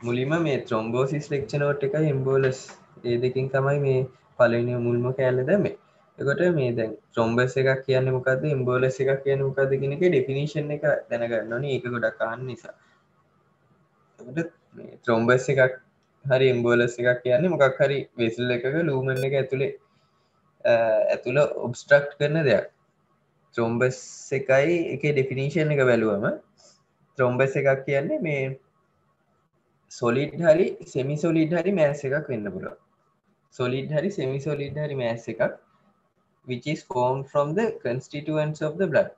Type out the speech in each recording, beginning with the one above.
මුලිම මේ ත්‍රොම්බෝසිස් ලෙක්ෂනෝට් එක එම්බෝලස් ඒ දෙකින් තමයි මේ පලනි මුල්ම කෑල්ල දැම එකොට මේ දැන් ත්‍රොම්බස් එකක් කියන්න මොකද එම්බෝලස් එකක් කියන මොකද කෙනෙක ඩෙෆිනිශන් එක දැනගන්නන ඒක ගොඩක් කාන්න නිසා. ත්‍රොම්බස් එකක් හරි එම්බෝලස් එකක් කියන්නේ මොකක් හරි වෙසල් එකක ලූමන් එක ඇතුළේ ඇතුළ ඔබස්ට්‍රක්් කරන දෙයක්. ත්‍රොම්බස් එකයි එක ඩෙෆිනිශන් එක බැලුවම ත්‍රොම්බස් එකක් කියන්නේ මේ සොලිඩ් හරි සෙමි සොලිඩ් හරි මෑස එකක් වෙන්න පුළ සොලිඩ් හරි සෙමි සොලිඩ් හරි මෑස එකක් which is formed from the constituents of the blood.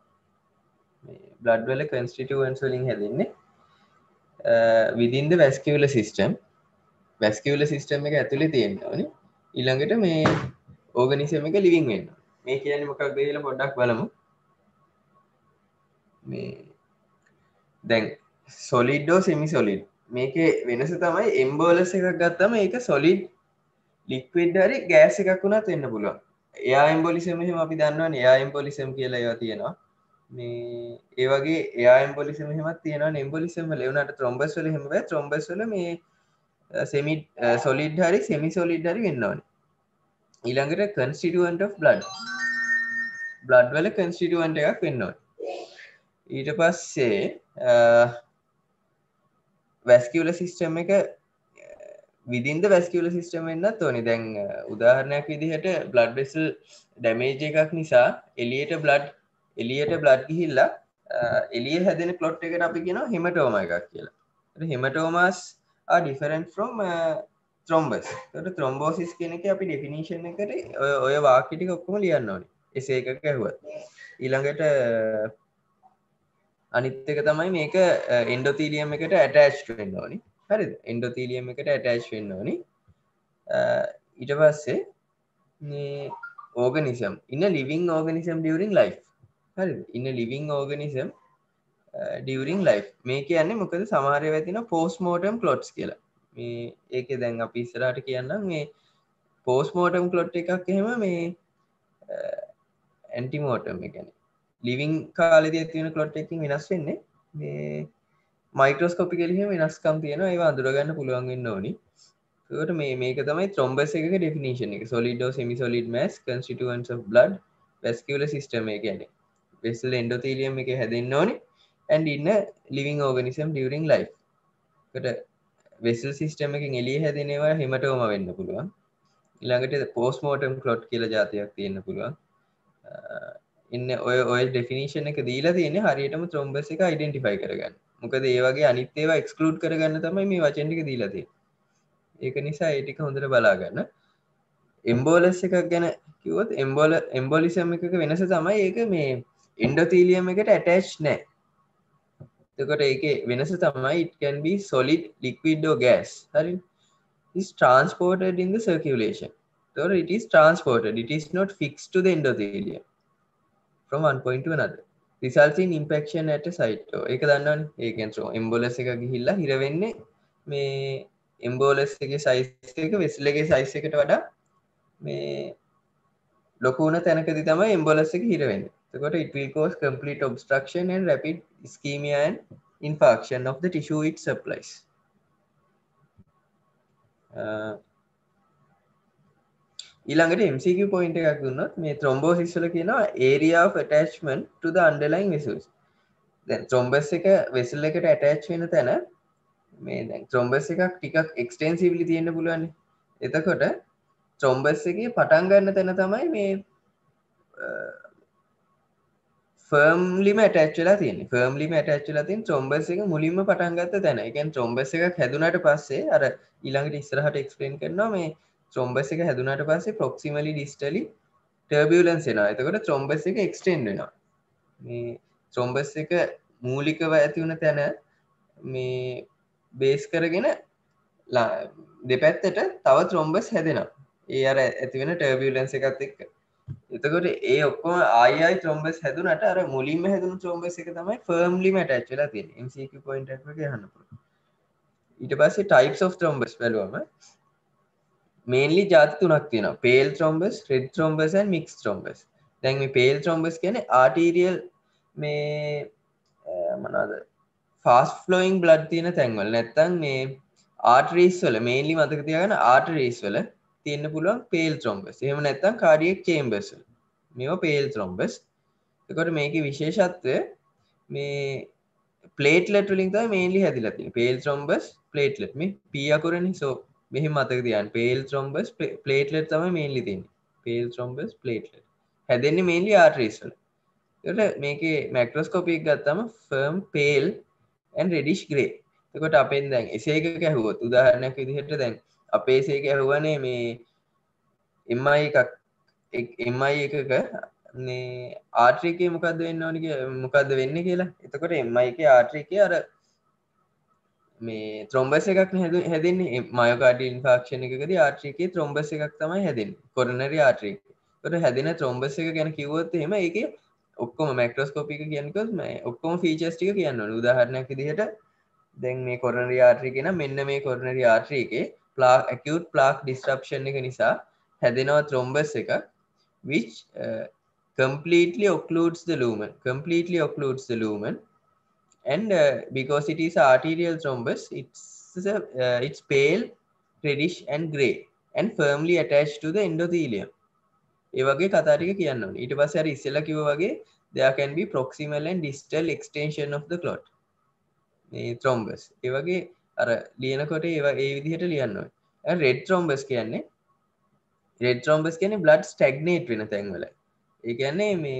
blood වල constituents වලින් හැදෙන්නේ uh, within the vascular system. vascular system එක ඇතුලේ තියෙනවානේ ඊළඟට මේ ඕගනිසම් එක ලිවිං වෙන්න. මේ කියන්නේ මොකක්ද කියලා පොඩ්ඩක් බලමු. මේ දැන් සොලිඩ්ඩෝ සෙමි සොලිඩ් මේකේ වෙනස තමයි එම්බෝලස් එකක් ගත්තම ඒක සොලිඩ් ලික්විඩ් හරි ගෑස් එකක් වුණත් වෙන්න පුළුවන්. එයා එම්බොලිසම එහෙම අපි දන්නවා එයා එම්බොලිසම් කියලා ඒවා තියෙනවා. මේ ඒ වගේ එයා එම්බොලිසම එහෙමත් තියෙනවා එම්බොලිසම් වල එවුනට ත්‍රොම්බස් වල එහෙම බෑ. ත්‍රොම්බස් වල මේ සෙමි සොලිඩ් හරි සෙමි සොලිඩ් හරි වෙන්න ඕනේ. ඊළඟට කන්ස්ටිටියුවන්ට් ඔෆ් බ්ලඩ් බ්ලඩ් වල කන්ස්ටිටියුවන්ට් එකක් වෙන්න ඕනේ. ඊට පස්සේ වැස්කිවල සිිස්ටම් එක විදින්ද වැස්කිවල සිිස්ටම එන්නත් ඕනි. දැන් උදාහරණයක් විදිහට බ්ලඩ් බෙසල් ඩැමේජ එකක් නිසා එලියට බ්ලඩ් එලියට බ්ලඩ් ගිහිල්ලා එලිය හැදෙන පලොට් එකට අපි කියෙන හෙමටෝම එකක් කියලා. හෙමටෝමස් ඩිෆරන් ෆ්‍රම් ත්‍රොම්බස් ට ත්‍රොම්බෝසිස් කෙනෙක අපි ඩෙෆිනිශන් එකට ඔය වාකිටි ඔක්කොම ලියන්න ඕනි. එසේ එකක් ඇහුවත්. ඊළඟට අනිත්තක තමයි මේක එන්ඩෝතීලියම් එකට ඇටෑච් වෙන්න ඕනි. හරි එන්ඩෝතීලියම් එකට ඇටෑච් වෙන්න ඕනි. ඊට පස්සේ ඕගනිසම් ඉන්න ලිවිං ඕගනිසම් ඩියවරින් ලයි් හරි ඉන්න ලිවිං ඕගනිසම් ඩියවරින් ලයි් මේ කියන්නේ මොකද? සමාරය ඇතින පෝස් මෝටම් කලොට්ස් කියලා. මේ ඒක දැන් අපි ඉස්සරට කියන්න මේ පෝස් මෝටම් කලොට් එකක් එහෙම මේ ඇන්ටිමෝටම් එකැන ලිවිං කාලෙද තියෙන කලොට් එකින් වෙනස් වෙන්නේ. මේ මයිකෝස්කොපි කෙලිම වෙනස්කම් තියෙන ඒ අඳුරගන්න පුළුවන්ගන්න ඕනි. ට මේ මේක තමයි ත්‍රොම්බස් එක ඩිනිශන එක. සොලිඩෝ semi solid mass constituents of blood වැස්කිවල සිස්ටම ගැන. වෙස්සල් එන්ඩෝතීලියම් එක හැදෙන්න්න ඕනි. ඇන්ඩ ඉන්න ලිවිං ඕගනිසම් ඩියරිං ලයි් කට වෙසල් සිස්ටම එකින් එලිය හැදෙනවා හෙමටෝම වෙන්න පුළුවන්. ඉළඟට පෝස් මෝටම් කලොට් කියල ජාතියක් තියෙන්න්න පුළුවන්. ඉන්න ඔය ඔය ඩෙෆිනිශන එක දීලා තියෙන හරියටම ත්‍රොම්බස් එක අයිඩෙන්ටිෆයි කරගන්න. මොකද ඒවගේ අනිත්තේවා එක්ස්කලුඩ් කරගන්න තමයි මේ වචන්ටික දීලති ඒක නිසා ඒටික හොඳට බලාගන්න. එම්බෝලස් එකක් ගැන කිවොත් එම්බෝල එම්බෝලිසම් එකක වෙනස තමයි ඒක මේ එන්ඩෝතීලියම් එකට ඇටච් නෑ තකොට ඒක වෙනස තමයි ඉටකැන් බි සොලිඩ් ලික්විඩෝ ගෑස් හරි is transported in the circulation. so it is transported. It is not fixed to the endothelium. From one point to another. Results in impaction at a site. Oh, ඒක දන්නවනේ. ඒකෙන් so embolus එක ගිහිල්ලා හිර වෙන්නේ මේ embolus එකේ size එක vessel එකේ size එකට වඩා මේ ලොකු වුණ තැනකදී තමයි embolus එක හිර වෙන්නේ. එතකොට it will cause complete obstruction and rapid ischemia and infarction of the tissue it supplies. Uh, ඊළඟට MCQ පොයින්ට එකක් දුන්නත් මේ ත්‍රොම්බෝසිස්වල කියනවා ඒරියා ටච්මන් ටද අන්ඩලයින් වෙසස් දැන් ත්‍රොම්බස් එක වෙසල් එකට ඇටච් වෙන තැන මේ දැන් ත්‍රොම්බස් එකක් ටිකක් එක්ස්ටේන්සිවිලි තියෙන්න්න පුළුවන් එතකොට ත්‍රොම්බස් එක පටන් ගන්න තැන තමයි මේ ෆර්ම්ලිම ටච්ලා තියන ෆර්ම්ලිම ටච්ලා තින් ත්‍රොම්බස් එක මුලින්ම පටන්ගත්ත තැන. එකන් ත්‍රොම්බස් එක හැදුනට පස්සේ අර ඊළඟට ඉස්සරහට එක්ස්පලේන් කරනවා මේ ත්‍රොම්බස් එක හැදුනට පස්සේ ප්‍රොක්සිමලි ඩිස්ටලි ටර්බියලන්ස් එනවා. එතකොට ත්‍රොම්බස් එක එක්ස්ටෙන්ඩ් වෙනවා. මේ ත්‍රොම්බස් එක මූලිකව ඇති වුණ තැන මේ බේස් කරගෙන දෙපැත්තට තව ත්‍රොම්බස් හැදෙනවා. ඒ අර ඇතිවෙන ටර්බියලන්ස එකත් එක්ක. එතකොට ඒ ඔක්කොම ආයයි ත්‍රොම්බස් හැදුනට අර මුලින්ම හැදුණු ත්‍රොම්බස් එක තමයි ෆර්ම්ලිම ටච්ලා තියෙන MCQ පොයින්ට් එකක ගහන්න පුළුවන්. ඊට පස්සේ types of thrombus බැලුවම මේන්ලි ජාති තුනක් තියෙන pale thrombus red thrombus and mix thrombus දැන් මේ පේල් ත්‍රොම්බස් කියන ආටීරියල් මේ මනාද ෆාස් ෆලෝයින් බ්ලඩ් තියෙන තැන්වල්. නැත්තන් මේ ආටරීස් වල මේන්ලි මතක තියාගෙන ආටරීස් වල තියෙන්න්න පුළුවන් පේල් ත්‍රොම්බස් එහම නැත්තම් කාඩියෙක් චේම්බස් මෙ පේල් ත්‍රොම්බස් එකොට මේක විශේෂත්වය මේ පලේටලට ලින්ත මේලි හැදිලති පේල් ත්‍රොම්බස් පලේටලට මේ පියකුරනි සෝ මෙහි මතක තියන් පේල් ත්‍රොම්බස් පලේටලට තම මේලි තින් පේල් ත්‍රොම්බස් පලේටලට හැදෙන්නේ මේලි ආටරිස්වල ට මේක මැක්‍රෝස්කෝපික් ගත්තම firm pale and reddish grey එකොට අපෙන් දැන් එසේක ඇහුවොත් උදාහරණයක් විදිහට දැන් අපේ සේක ඇහුවනේ මේ එම්මයි එකක් එම්මයි එකක මේ ආට්‍රිකය මොකක්ද වෙන්න ඕනික මොකක්ද වෙන්න කියලා. එතකොට එම්මයි එක ආට්‍රිකය අර මේ ත්‍රොම්බස එකක් හැද හැදන්නේ. මයකාඩ ඉන්ෆාක්ෂණ එකකද ආට්‍රිකයේ ත්‍රොම්බස එකක් තමයි හැදෙන් කොරනරි ආට්‍රික ට හැදෙන ත්‍රොම්බස එක ගැන කිවොත් එහෙම එක ඔක්කොම මැක්‍රෝස්කෝපික කියනකොත් මේ ඔක්කොම ෆීචස්ටික කියන්න උදාහරණයක් දිහට දැන් මේ කොරනරි ආට්‍රිකෙන මෙන්න මේ කොරනරි ආට්‍රීකේ ප්ලා ඇකවට් ප්ලාක් ඩිස්ට්‍රප්ෂන් එක නිසා හැදෙනවා ත්‍රොම්බස් එක which uh, completely occludes the lumen. completely occludes the lumen. And uh, because it is arterial thrombus it's uh, it's pale reddish and gray and firmly attached to the endothelium. ඒ වගේ කතාටික කියන්න ඕනේ. ඊට පස්සේ අර ඉස්සෙල්ලා කිව්වා වගේ there can be proximal and distal extension of the clot. මේ thrombus. ඒ වගේ අර ලියනකොට ඒවා ඒ විදිහට ලියන්න ඕනේ. රෙඩ් thrombus කියන්නේ රෙඩ් thrombus කියන්නේ blood stagnate වෙන තැන්වල. ඒගැන්නේ මේ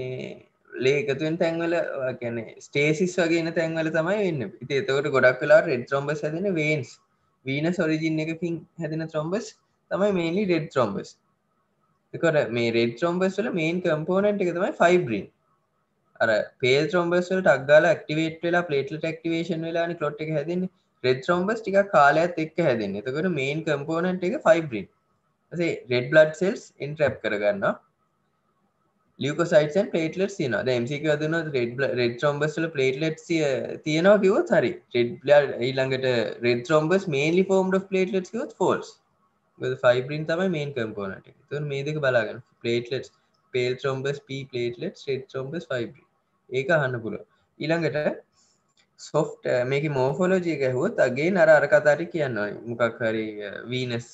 ලේකතුවෙන් තැන්වල ගැන ස්ටේසිස් වගේන තැන්වල තමයි වෙන්න. ඉති එතකට ගොඩක් වෙලා රෙඩ් ත්‍රොම්බස් හැදෙන වේන්ස් වීන සොරිජින් එකකින් හැදෙන ත්‍රොම්බස් තමයි මේලි රෙඩ් ත්‍රොම්බස් එකොට මේ රෙඩ් ත්‍රොම්බස් වල මේන් කම්පෝනන්ට එක තමයි ෆයිබ්‍රීන් අර පේල් ත්‍රොම්බස්වල ටක්ගල ක්ටිවේට වෙලා පලේටල ටක්ටිවේශන් වෙලාන ලොට් එක හැදන්න. රෙඩ් ත්‍රොම්බස් ටික කාලයත් එක් හැදන්න. එතකට මේන් කම්පෝනන්ට එක fibrin red blood cells entrap කරගන්නවා. ලියකෝසයිටන් පලේටලට තියන මසික දන රෙඩ් රෙඩ් ට්‍රම්බස්ල පලේටලට් තියෙනවා කිවත් හරි. රෙඩ් ඊළඟට රෙඩ් ට්‍රම්බස් මේලි ෆෝම් පලේටලට වත් ෆෝල්ස් ෆයිබරින් තමයි මේන් කම්පෝනට තු මේ දෙක බලාගන්න පලේටලට පේල් ට්‍රම්බස් ප පලේටලට රෙඩ් ට්‍රම්බස් ෆයිබරි ඒක හන්න පුල ඊළඟට සොෆ්ට මේක මෝෆෝලෝජී ගැහුවත් අගේ නර අර කතාට කියන්න මොකක් හරි වීනස්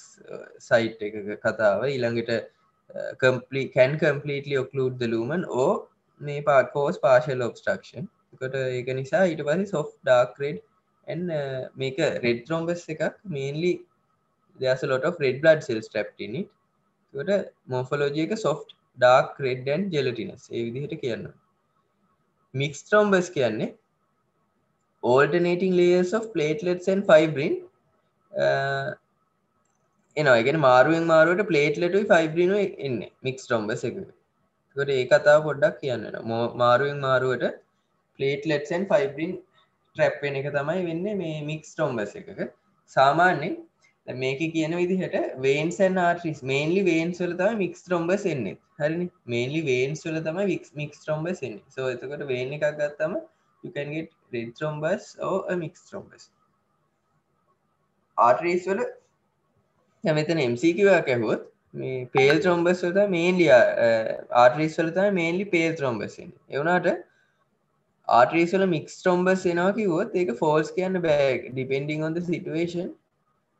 සයිට් එක කතාව. ඊළඟට complete can completely occlude the lumen or may part cause partial obstruction. කොට ඒක නිසා ඊට පස්සේ soft dark red and uh, මේක red thrombus එකක් mainly there's a lot of red blood cells trapped in it. කොට morphology එක soft dark red and gelatinous. ඒ විදිහට කියන්න mixed thrombus කියන්නේ alternating layers of platelets and fibrin uh, එනවා. ගෙන මාරුවෙන් මාරුවට පලේට්ලටුයි ෆයිබ්‍රීන එන්න. මික්ස් ටොම්බ එක කොට ඒ කතාව පොඩ්ඩක් කියන්න මාරුවෙන් මාරුවට පලේට්ලෙට්සන් ෆයිබ්‍රීන් ට්‍රැප්පෙන එක තමයි වෙන්න මේ මික්ස් ටොම්බස් එකක. සාමාන්‍යෙන් මේක කියන විදිහට වේන්සන් ආටරිස් මේන්ලි වේන්ස් වල තම මික්ස් ටොම්බස් එන්නේ. හරි මේන්ලි වේන්ස් වල තම වික් මික්ස් ටොම්බස් එන්නේ. සෝ එතකොට වේන එකක් ගත්තම යුකන්ගෙට රෙඩ් ටොම්බස් ඕ මික්ස් ටොම්බස් ආටරිස් වල මෙතන MCQවක් ඇහුවොත් මේ පේල් ත්‍රොම්බස් වලත මේන්ලි ආටරිස් වලත මේන්ලි පේල් ත්‍රොම්බසින් එවනාට ආටරිස්වල මික්ස් ට්‍රොම්බස් එනවා කිවොත් ඒක ෆෝල්ස් කියන්න බෑ. ඩිපෙන්ඩිං ඔොද සිටුවේෂන්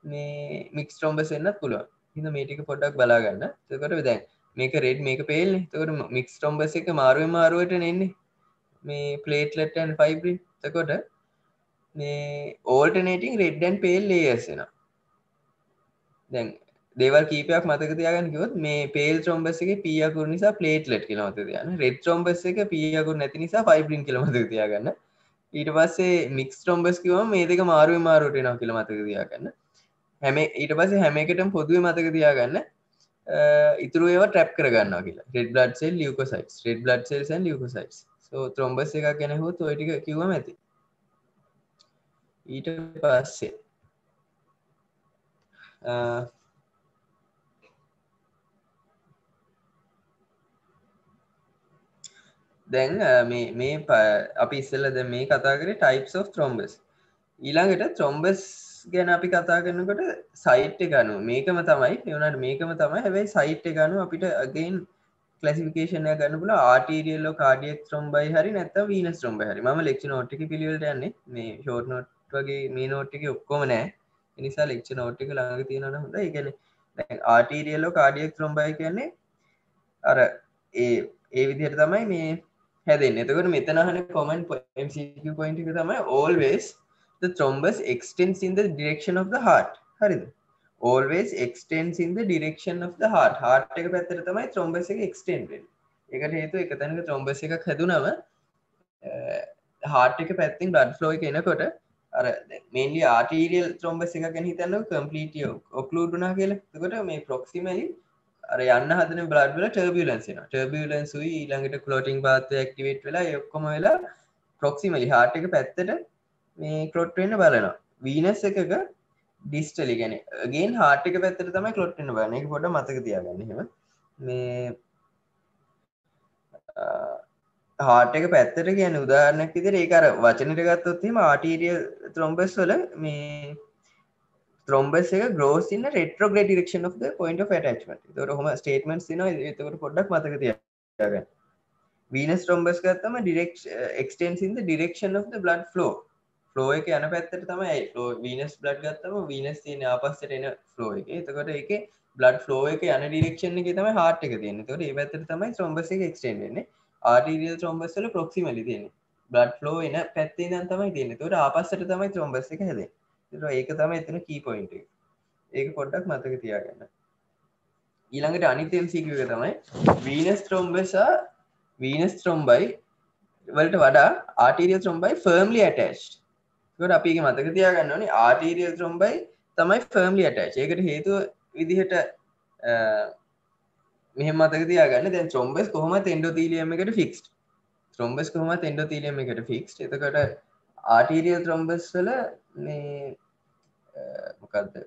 මේ මික්ස් ට්‍රොම්බස් එන්නත් පුළුවන්. හිද මේටික පොඩ්ඩක් බලාගන්න. තකට දැන් මේක රෙඩ් මේක පේල් තකට මික්ස් ටොම්බස් එක මාරුව මාරුවට නෙන්නේ. මේ පලේටලටන් ෆයිබ්‍රි තකොට මේ ඕල්ටනේටිං රෙඩ්ඩන් පේල් ලේයසෙනවා දැන් දේවල් කීපයක් මතක තියාගන්න කිවොත් මේ පේල් ත්‍රොම්බස් එක පියකුර නිසා ප්ලේට්ලට් කියලා මතක තියාගන්න. රෙඩ් ත්‍රොම්බස් එක පියකුර නැති නිසා ෆයිබ්‍රින් කියලා මතක තියාගන්න. ඊට පස්සේ මික්ස් ත්‍රොම්බස් කිව්වම මේ දෙක මාරුවේ මාරුවට එනවා කියලා මතක තියාගන්න. හැම ඊට පස්සේ හැම එකටම පොදුවේ මතක තියාගන්න. ඉතුරු ඒවා ට්‍රැප් කරගන්නවා කියලා. Red blood cell leukocytes red blood cells and leukocytes so thrombus එකක් ගැන හුවොත් ඔය ටික කිව්වම ඇති. ඊට පස්සේ දැන් මේ අපි ඉස්සල්ලද මේ කතා කරේ ටයිප්ස් of ත්‍රොම්බස් ඊළඟට ත්‍රොම්බස් ගැන අපි කතා කරනකොට සයිට් ගනු මේකම තමයි එවනට මේකම තමයි. හැබයි සයිට් ගනු අපිට අගෙන් කලසිිකේෂනය ගන්න පුල ආටරියල්ලෝ කාඩියක් ත්‍රොම්බයි හරි නැත වීන ත්‍රොම්බ හරි. ම ලෙක්ෂ නෝට්ටි පිළිවලට යන්නේ. මේ ෂෝට් නොට් වගේ මේ නෝට්ටික ඔක්කොම නෑ නිසා ලෙක්ෂ නෝට්ටික ළඟ තියෙනන හොඳ ඉගැන ආටීරියල්ලෝ කාඩියක් ත්‍රොම්බයි කියන්නේ අර ඒ ඒ විදිහට තමයි මේ හැදෙන් එතකට මෙතනහන කොමන් පොයින්ට එක තමයි always the thrombus extends in the direction of the heart. හරිද? always extends in the direction of the heart. heart එක පැත්තට තමයි thrombus එක extend වෙන්නේ. ඒකට හේතුව එක තැනක thrombus එකක් හැදුනම heart එක පැත්තින් blood flow එක එනකොට අර මේන්ලි ආටීරියල් ත්‍රොම්බස් එක ගැන හිතන්න කම්පලීටිය ඔක්ලූඩුනා කියලා. එතකොට මේ ප්‍රොක්සිමලි අර යන්න හදන බ්ලඩ්වල ටර්බියලන්සින ටර්බියලන්සුයි ඊළඟට කලෝටිං පාත ක්ටිවේට් වෙලා ඔක්කොම වෙලා ප්‍රොක්සිමලි හාට එක පැත්තට මේ කලොට්වෙන්න බලනවා. වීනස් එකක ඩිස්ටලි ගැන ගේ හාටික පැත්තට තමයි කලොට්න බන එක පොඩ මතක තියාගන්නහෙම මේ හාටක පැත්තට කියන උදාරණයක් විදිර ඒකර වචනට ගත්තොත්ම ආටීරිය ත්‍රොම්බස් වල මේ ත්‍රොම්බස් එක grows in a retrograde direction of the point of attachment. තොර හොම ස්ටේටමන්ට් තින එතකට පොඩ්ඩක් මතක තියගන්න. වීනස් ට්‍රොම්බස් ගත්තම direct extension in direction of the blood flow. Flow එක යන පැත්තට තමයි ලෝ වීනස් බ්ලඩ් ගත්තම වීනස් තියන ආපස්සට එන ෆලෝ එක. එතකොට එක බ්ලඩ් ෆලෝ එක යන ඩිරක්ෂණ එක තමයි හාට් එක තියෙන තොට ඒ පැත්තට තමයි ත්‍රොම්බස එක එක්ස්ටේන්න්නේ ආටිරියල් ත්‍රොම්බස්වල ප්‍රොක්සිමලි තියෙන බ්ලඩ් ෆලෝ එන පැත්තේ දන් තමයි තියෙන තොට ආපස්සට තමයි ත්‍රොම්බස් එක හැදේ ඒක තම එතන කී පොයින්ට ඒක පොඩ්ඩක් මතක තියාගන්න. ඊළඟට අනිතෙල් සිකුව තමයි වීනස් ත්‍රොම්බසා වීනස් ත්‍රොම්බයි වලට වඩා ආටීරිය ත්‍රොම්බයි ෆර්ම්ලි ඇටස්් ට අපිගේ මතක තියාගන්න ඕනේ. ආටීරියල් ත්‍රොම්බයි තමයි ෆර්ම්ලි ඇටච් ඒකට හේතුව විදිහට මෙහ මතක තියාගන්න. දැන් ත්‍රොම්බස් කොහොම තෙන්ඩෝ තීලියම එකට ෆික්ස් ත්‍රොම්බස් කොහොම තෙන්ඩෝ තීලියම එකට ෆික්ස් එතකට ආටීරියල් ත්‍රොම්බස් වල මේ මොකක්ද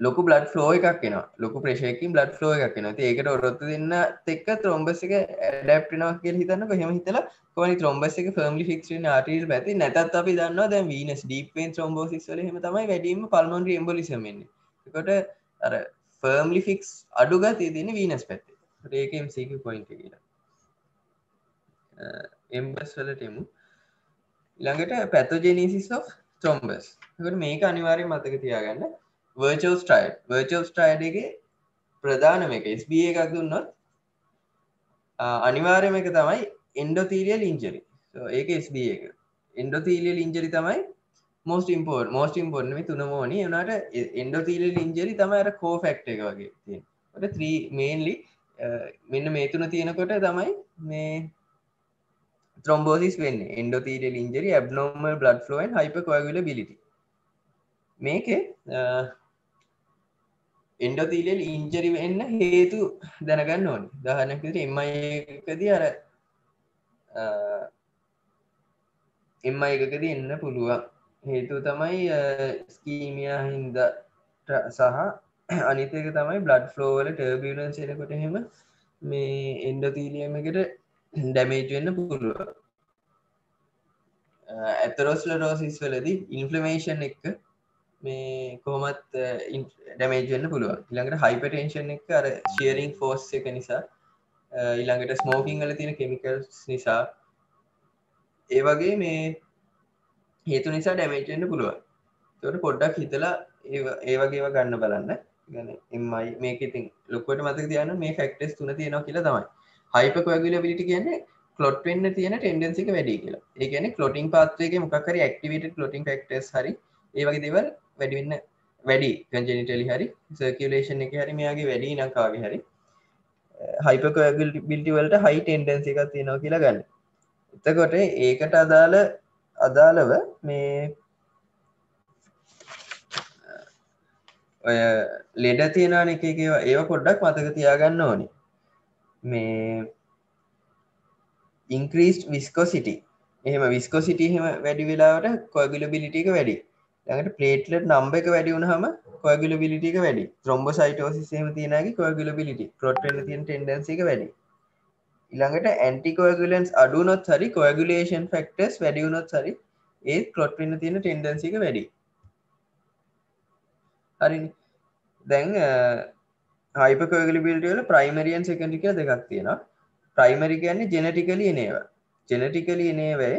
ලොකු බ්ලඩ් ෆලෝ එකක් න ලොක ප්‍රේෂයකින් බ්ලඩ් ෆලෝ එකක් න ඒකට ඔරොත්තු දෙන්න එක්ක ත්‍රොම්බස් එක ඩප්ටිනවා කිය හිතන්න කොහෙම හිතලා කොනි ත්‍රොම්බස් එක ෆර්ම්ලි ෆික්ෂන් ආටල් ඇති නැතත් අපි දන්න දැ වීනස් ඩීපෙන් ත්‍රොම්බෝසිස් වල හෙම තමයි වැඩීම පල්මොන්ඩ එම්බලිසමෙන්නේ කොට අර ෆර්ම්ලි ෆික්ස් අඩුගතය දෙන වීනස් පැත්තේ. ඒකම් සීක පොයින්ට කියලා. එම්බස් වලටෙමු ළඟට පැතෝජෙනීසිස් of ත්‍රොම්බස් මේක අනිවාරය මතක තියාගන්න. වර්චල් ස්ටයිඩ් වර්චල් ස්ටයිඩ්ගේ ප්‍රධානම එක ස්බ එකක් දුන්නොත් අනිවාර්යම එක තමයි එන්ඩෝතීරියල් ඉංජරි ඒක ස්බ එක. එන්ඩෝතීලියල් ඉංජරි තමයි මෝස්ට ඉම්පෝර් මෝස්ට ඉම්පෝර්නම තුනමෝනි එනට එන්ඩෝතීලියල් ඉංජරි තම අර කෝ ෆෙක්ට එක වගේ ට ත්‍රී මේන්ලි මෙන්න මේ තුන තියෙනකොට තමයි මේ ත්‍රොම්බෝසිස් වෙන්න. Endothelial injury abnormal blood flow and hypercoagulability මේක එන්ඩෝතීලියල් ඉන්ජරි වෙන්න හේතු දැනගන්න ඕනි. දහනකට එමයිකද අර එම එකකද එන්න පුළුවන්. හේතු තමයි ස්කීමියා හින්ද සහ අනිතක තමයි බ්ලඩ් ෆලෝවල ටර්බියලන් සෙනකොට හෙම මේ එන්ඩතීලියමකට ඩැමේජ් වෙන්න පුළුව ඇතරොස්ල රෝසිස් වලදී ඉන්ෆලමේෂන් එක්ක මේ කොමත් ඩැමේජ් වෙන්න පුළුව ඉළඟට හයිපටේෂන් එක අර ශියරිං ෆෝස් එක නිසා ඉළඟට ස්මෝකින් වල තියෙන කෙමිකල්ස් නිසා. ඒ වගේ මේ හේතු නිසා ඩැමේජ්ෙන්න්න පුළුවන්. තොට පොඩ්ඩක් හිතලා ඒ වගේව ගන්න බලන්න. ගැන එමයි මේක ඉතින් ලොකොට මතක තියන්න මේ ෆෙක්ටස් තුන තියෙනවා කියලා තමයි. හයිපකොගලබිලිටි කියන්නේ කලොට් වෙන්න තියෙන ටෙන්ඩන්සික වැඩි කියලා. ඒගැන කලොටින් පාත්වයක මොකර ක්ටිවට කලොටින් ෆෙක්ටස් හරි ඒවගේ දෙවල් වැඩිවෙන්න වැඩි. කජනිටලි හරි සර්කලේෂන් එක හරි මෙයාගේ වැඩි නකාගේ හරි. හයිපකොගල් බිල්ටිවලට හයි ටෙන්ඩන්සි එකක් තියෙනවා කියලා ගන්න. එතකොට ඒකට අදාළ අදාළව මේ ඔය ලෙඩ තියෙනන එක ඒව පොඩ්ඩක් මතක තියාගන්න ඕනි. මේ ඉන්ක්‍රීස්් විස්කෝසිටි එහම විස්කෝසිට හෙම වැඩි වෙලාවට කොගිලබිලිටික වැඩි. ඟට පලේටලට නම්බ එක වැඩි වුණහම කොගිලබිලිටික වැඩි. ත්‍රොම්බ සයිටෝසිසේම තියනගේ කොගිලබිලිටි පොට්ල තින් ටෙන්ඩන්සික වැඩි. ඉළඟට ඇන්ටිකෝගලන්ස් අඩුනොත් හරි කොගුලේෂන් ෆෙක්ටස් වැඩියුනොත් හරි ඒත් කලොට්වෙන්න තියෙන ටෙන්ඩන්සික වැඩි. හරි දැන් හයිපකගලිබිල්ටල ප්‍රයිමරියන් සෙකඩික දෙකක් තියෙන ප්‍රයිමරි කියන්නේ ජෙනටිකලි එනේව ජෙනටිකලි එනේවේ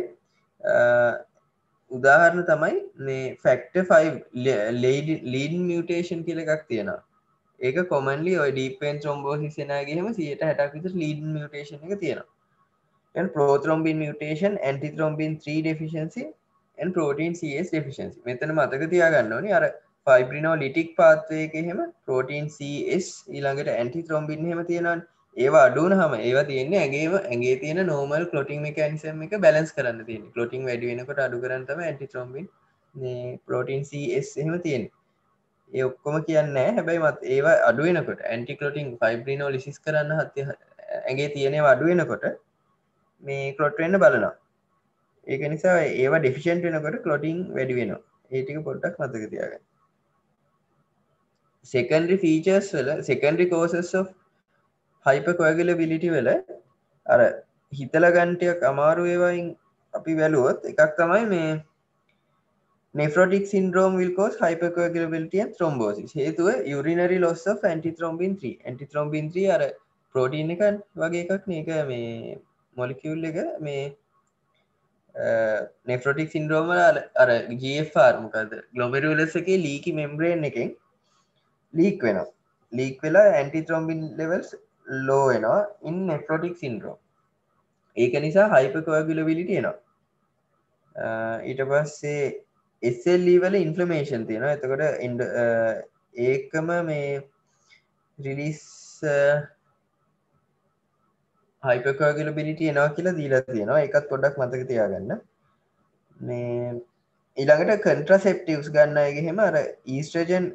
උදාහරණ තමයි මේ ෆෙක්ට 5 ලීඩ මියටේෂන් කියල එකක් තියෙනවා. ඒක කොමන්ලි ඔය ඩීපෙන් ත්‍රොම්බෝසි සෙනගේම සියට හැටක් විතර ලීඩ මියටේෂන් එක තියෙනවා. Prothrombin mutation antithrombin 3 deficiency and protein CS deficiency. මෙතන මතක තියාගන්න ඕනේ අර ෆයිබ්‍රිනෝලිටික් පාත්වයක එහෙම ප්‍රෝටීන් CS ඊළඟට ඇන්ටිත්‍රොම්බින් එහෙම තියෙනවා ඒවා අඩුවනහම ඒවා තියෙන්නේ ඇගේම ඇගේ තියෙන නෝමල් කලොටින් මේකනිසම් එක බැලන්ස් කරන්න තියෙන කලොටින් වැඩි වෙනකොට අඩු කරන්නතම ඇන්ටිත්‍රොම්බින් ප්‍රෝටීන් CS එහෙම තියෙන ඒ ඔක්කොම කියන්න හැබැයි මත් ඒවා අඩුවෙනකොට ඇන්ටිකලොටින් ෆයිබ්‍රිනෝ ලිසිස් කරන්න හත්ය ඇගේ තියෙනේ අඩුවෙනකොට මේ කලොට්වෙන්න බලනවා. ඒක නිසා ඒවා ඩෙෆිෂන්ට වෙනකොට කලොටිං වැඩි වෙනවා. ඒටික පොඩ්ඩක් මතක තියාගන්න. සෙකන්ඩරි ෆීචර්ස් වල සෙකන්ඩරි කෝසස් හයිපකොඇගල බිලිටි වල අර හිතල ගන්ටයක් අමාරු ඒවයින් අපි වැලුවොත් එකක් තමයි මේ නෙෆරටික් සින්ද්‍රෝම් විල්කෝස් හයිපකොගලබිටිය ත්‍රොම්බෝසි හේතුව යුරිනරි ලොස්ස ඇන්ටි ත්‍රොම්බින් 3 ඇන්ටි ත්‍රොම්බින් 3 අර ප්‍රෝටීන් එකන් වගේ එකක් මේක මේ මොලිකියුල් එක මේ නෙෆරටික් සින්ද්‍රෝම අර ගෆාර්මකද ගලොබෙරුලස එක ලීකි මෙම්බ්‍රේන් එකෙන් ලීක් වෙන ලීක් වෙලා ඇන්ටි ත්‍රොම්බින් ලෙවල්ස් ලෝ වෙනවා ඉන් නෙෆරෝටික් සින්ද්‍රෝම් ඒක නිසා හයිපකවගිලබිලිටියනවා ඊට පස්සේ එස්සල්ලීවල ඉන්ෆලමේෂන් තියෙන එතකොට ඒකම මේ රිලිස් හයිපකගලබිලිටිය එනවා කියලා දීලා තියෙනවා. එකත් පොඩක් මතක තියාගන්න. මේ ඊළඟට කන්ට්‍රසෙප්ටිවස් ගන්න එකහෙම අර ඊස්ට්‍රජන්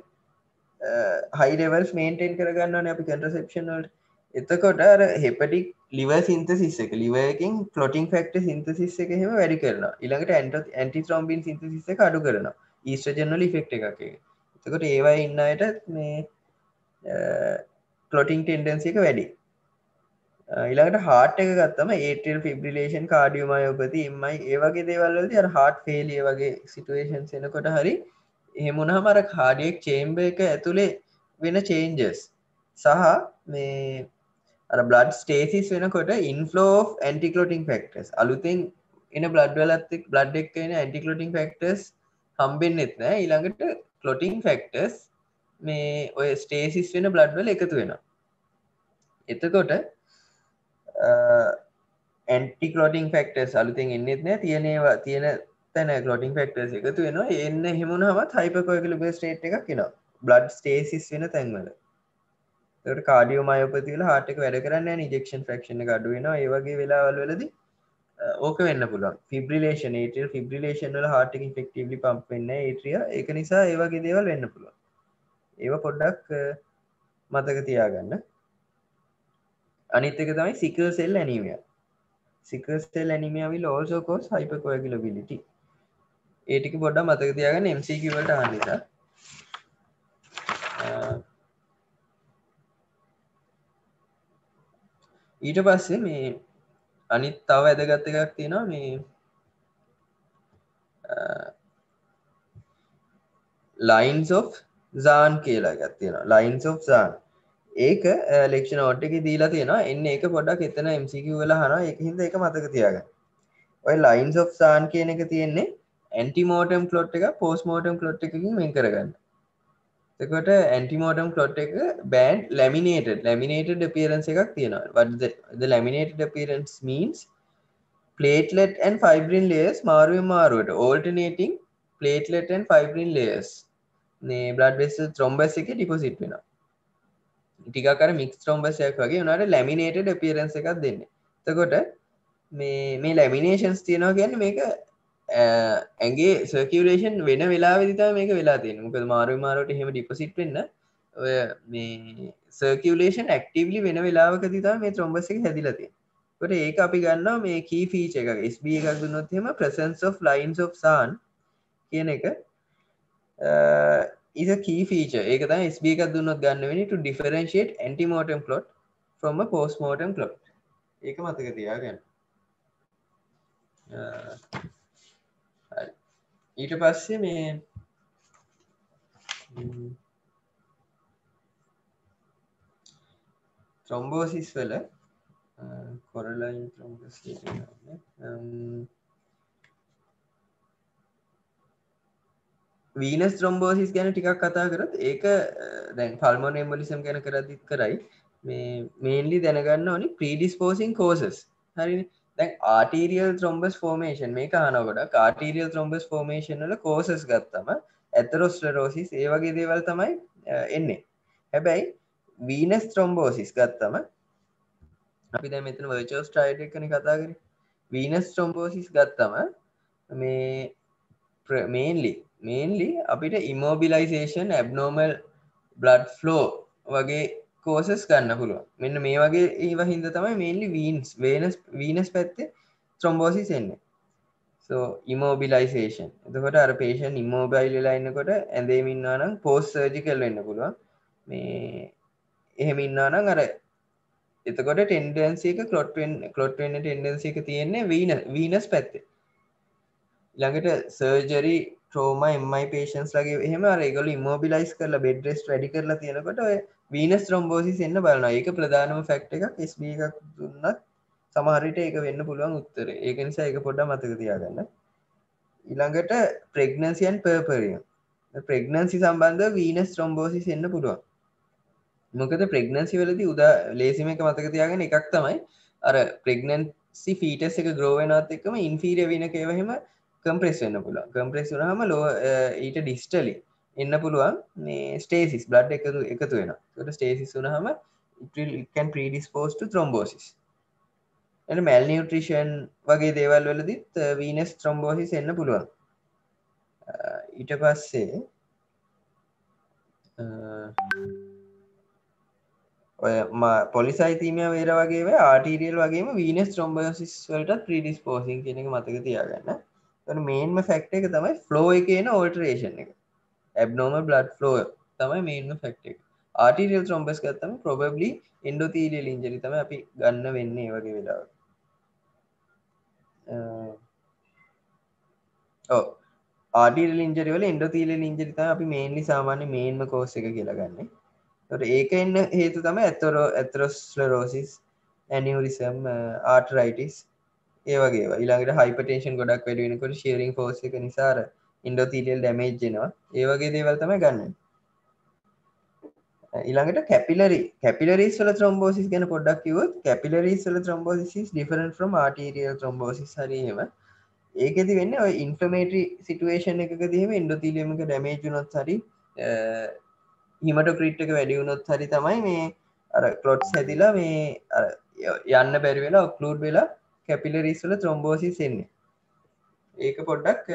හයිඩවල් මේන්ටෙන් කරගන්න අපි කන්ට්‍රසෙප්ෂනල් එතකොට අර හෙපටික් ලිව සින්තසිස් එක. ලිවකින් පලොටින් ෆෙක්ට සින්තසිස් එක හෙම වැඩි කරන ඉළඟට ඇන්ට ඇන්ටි ත්‍රම්බින් සින්තසිස් එක අඩු කරන ඊස්ට්‍රජනල ෆෙක්් එකක එතකොට ඒවා ඉන්නයට මේ පලොටිං ටෙන්ඩන්සි එක වැඩි. ඉළඟට හාට එක ගත්තම ඒටල් ෆිබ්‍රිලේෂන් කාඩියමයෝපති එමයි ඒවගේ දේවල්වලද අර හාට් ෆේලිය වගේ සිටුවේෂන් සෙනකොට හරි එහෙමුණහ මර කාඩියෙක් චේම්බ එක ඇතුළේ වෙන චේන්ජස් සහ මේ අර බ්ලඩ් ස්ටේසිස් වෙනකොට ඉන්ෆලෝ ඇන්ටිකලෝටිං ෆෙක්ටස් අලුතින් එන බ්ලඩ් වලත් බ්ලඩ් එක් එන ඇන්ටිකලෝටිං ෆෙක්ටස් හම්බෙන් එත් නෑ. ඊළඟට කලොටිං ෆෙක්ටස් මේ ඔය ස්ටේසිස් වෙන බ්ලඩ් වල එකතු වෙන එතකොට ඇන්ටිකලෝටිං ෆෙක්ටස් අලුතින් එන්නෙත් නෑ. තියනවා තියෙන තැන කලෝටිං ෆෙක්ටර්ස් එකතු වෙනවා. එන්න හෙමුණහමත් හයිපකොයකලබ ස්ටේට් එකක් කියෙන බ්ලඩ් ස්ටේසිස් වෙන තැන්වල. තට කාඩියෝ මයපතිල හටක වැඩ කරන්න නිජෙක්ෂන් ෆක්ෂණ ගඩුවෙන ඒවගේ වෙලාවල් වලද ඕක වෙන්න පුළුවන්. ෆිබ්‍රිලේෂන් ඒටල් ෆිබ්‍රිලේෂන් වල හටක ෆෙක්ටවලි පම්පෙන්න්න ඒට්‍රිය එක නිසා ඒවගේ දේවල් වෙන්න පුළුවන්. ඒව පොඩ්ඩක් මතක තියාගන්න. අනිත්තක තමයි සිකල් සෙල් ඇනීමිය සිකල් සෙල් ඇනිමියවි ලෝසෝකෝස් හයිපකොයගලබිලිටි ඒටික පොඩ්ඩ මතක තියාගන්න එම්සිකිවලට ආනිසා ඊට පස්සේ මේ අනිත් තව ඇදගත්ත එකක් තියෙනවා මේ ලයින්ස් of සාන් කියලා ගත්තියෙන ලයින්ස් of සාන් ඒක ලෙක්ෂන ඔට්ට එක දීලා තියෙනවා. එන්න එක පොඩක් එතන MCQ වෙල හන එක හිද එක මතක තියාග ඔය ලයින්ස් of සාන් කියන එක තියෙන්නේ ඇන්ටිමෝටම් කලොට් එක පෝස්මෝටම් කලොට් එකකින් වෙන් කරගන්න. එකොට ඇන්ටිමෝටම් කලොට් එක බෑන්් ලැමිනේට ලැමිනේට පිරන්ස එකක් තියෙනවා. වද ලැමිනේට පිරන්ස් මීන්ස් පලේටලෙට් ඇන් ෆයිබරින් ලේස් මාරුව මාරුවට. ඕල්ටනේටිං පලේටලෙටන් ෆයිබරින් ලේස් නේ බ්ලඩ් වෙස් ත්‍රොම්බස් එක ඩිපොසිට් වෙන ටිකර මික්ස් ත්‍රොම්බසයක් වගේ උනට ලැමිනේට පිරන්ස එකක් දෙන්න. තකොට මේ මේ ලැමිනේෂන්ස් තියෙනවා ගැන්න මේක ඇගේ සර්කවලේෂන් වෙන වෙලා විතා මේක වෙලා තියෙන මොකද මාරු මාරට හෙම ඩිපසිට් වෙන්න ඔය මේ සර්කවලේෂන් ඇක්ටවලි වෙන වෙලාවක තිතා මේ ත්‍රොම්බස එක හැදිලති කොට ඒක අපි ගන්න මේ කී ෆීච එක ස්B එකක් දුන්නොත් හෙම presence of lines of Zahn කියන එක. is a key feature. ඒක තමයි SB එකක් දුන්නොත් ගන්න වෙන්නේ to differentiate antemortem clot from a postmortem clot ඒක මතක තියාගන්න. ඊට පස්සේ මේ ත්‍රොම්බෝසිස් වල කොරලයින් ත්‍රොම්බස් වීනස් ත්‍රොම්බෝසිස් ගැන ටිකක් කතා කරත් ඒක දැන් පල්මොන එම්බලිසම් ගැන කරදිත් කරයි. මේ මේන්ලි දැනගන්න ඕනි ප්‍රීඩිස්පෝසින් කෝසස් හරි දැන් ආටීරියල් ත්‍රොම්බස් ෆෝමේෂන් මේ කානකොට කාටීරියල් ත්‍රොම්බස් ෆෝමේෂන් වල කෝසස් ගත්තම ඇතරොස්ලරෝසිස් ඒ වගේ දේවල් තමයි එන්නේ. හැබැයි වීනස් ත්‍රොම්බෝසිස් ගත්තම අපි දැ මෙතන වර්චෝස් ටයිඩ කන කතා කර. වීනස් ත්‍රොම්බෝසිස් ගත්තම මේ මේන්ලි මේන්ලි අපිට ඉමෝබිලයිසේෂන් ඇබ්නෝමල් බ්ලඩ් ෆ්ලෝ වගේ කෝසස් ගන්න පුළුව මෙන්න මේ වගේ ඒව හින්ද තමයි මේන්ලි වීන්ස් වේනස් වීනස් පැත්තේ ත්‍රොම්බෝසිස් එන්නේ. සෝ ඉමෝබිලයිසේෂන් එතකොට අර පේෂන් ඉමෝබයිල්ලා ඉන්නකොට ඇඳේමින්වානම් පෝස් සර්ජි කල් වෙන්න පුළුවන්. මේ එහෙම ඉන්නානම් අර එතකොට ටෙන්ඩන්සික කලොට්ෙන් කලොට්වෙන්න ටෙන්ඩන්සික තියෙන්නේ වීන වීනස් පැත්තේ. ළඟට සර්ජරි ට්‍රෝම එමයි පේෂන්ස් ලගේ එහෙම රේගල මෝබිලයිස් කරලා බෙඩ්රෙස් වැඩි කරලා තියෙනකොට වීනස් ත්‍රොම්බෝසිස් එන්න බලන ඒක ප්‍රධානම ෆෙක්් එකක් ස්බ එකක් දුන්නත් සමහරිට ඒක වෙන්න පුළුවන් උත්තර. ඒක නිසා එක පොඩ්ඩ මතක තියාගන්න. ඉළඟට ප්‍රෙග්නන්සියන් පර්පරියම් ප්‍රෙග්නන්සි සම්බන්ධ වීනස් ත්‍රොම්බෝසිස් එන්න පුළුවන්. මොකද ප්‍රෙග්නන්සි වලදි උදා ලේසිම එක මතක තියාගෙන එකක් තමයි අර ප්‍රෙග්නන්සි ෆීටස් එක ග්‍රෝවෙනත් එක්කම ඉන්ෆීරිය වෙන ඒවහෙම කම්ප්‍රෙස් වෙන්න පුළුවන්. කම්ප්‍රෙස් වනහම ලෝ ඊට ඩිස්ටලි එන්න පුළුවන් මේ ස්ටේසිස් බ්ලඩ් එකතු එකතු වෙන ට ස්ටේසිස් වනහම can ප්‍රඩිස්පෝස්ට ත්‍රොම්බෝසිස් එ මැල් නිියට්‍රිෂන් වගේ දේවල් වලදිත් වීනස් ත්‍රොම්බෝසිස් එන්න පුළුවන්. ඊට පස්සේ ඔය පොලිසයිතීමය වේර වගේ ආටීරියල් වගේම වීනස් ත්‍රොම්බෝසිස් වලට ප්‍රඩිස්පෝසින් කියන එක මතක තියාගන්න. මේන්ම ෆෙක්ට එක තමයි ෆ්ලෝ එකන ඕල්ටරේෂන් එක. ඇබ්නෝම බ්ලඩ් ෆලෝ තමයි මේන්ම ෆෙක්ට එක. ආටිරියල් ත්‍රොම්බස් ගත්තම ප්‍රොබබලි ඉන්ඩෝතීරියල් ඉන්ජරි තම අපි ගන්න වෙන්නේ වගේ වෙලාව ආඩිල් ඉන්ජරිවල ඉන්ඩෝතීල ඉන්ජරිත අපි මේන්ලි සාමාන්‍ය මේන්ම කෝස එක කියලාගන්න ට ඒක එන්න හේතු තම ඇත්තොරෝ ඇතරොස්ලරෝසිස් ඇනිවරිසම් ආටරයිටිස් ඒවගේ ඉලාට හයිපටේෂන් ගොඩක් වැඩෙනකොට ශේරිං පෝස එක නිසාර ඉන්ඩෝතීලියල් ඩැමේජ්ජෙනවා ඒවගේ දේවල් තම ගන්න. ඉළඟට කැපිලරි කැපිලරිස් වල ත්‍රම්බෝසිස් ගැන පොඩක් කිවත් කැපිලරිස් වල ත්‍රම්බෝසිස් ඩිෆරන් ්‍රම් ආටීරියල් ත්‍රම්බෝසිස් හරීම ඒකෙති වෙන්න ඔය ඉන්ෆර්මේටරි සිටුවේෂන් එක දීම ඉන්ඩෝතීලියමක ඩැමේජුනොත් හරි හිමට ක්‍රීට් එක වැඩියුණොත් හරි තමයි මේ අර කලොට්ස් හැදිලා මේ යන්න බැරි වෙලා ඔක්ලූඩ් වෙලා කැපිලරිස්වල ත්‍රොම්බෝසිස් එන්නේ. ඒක පොඩ්ඩක්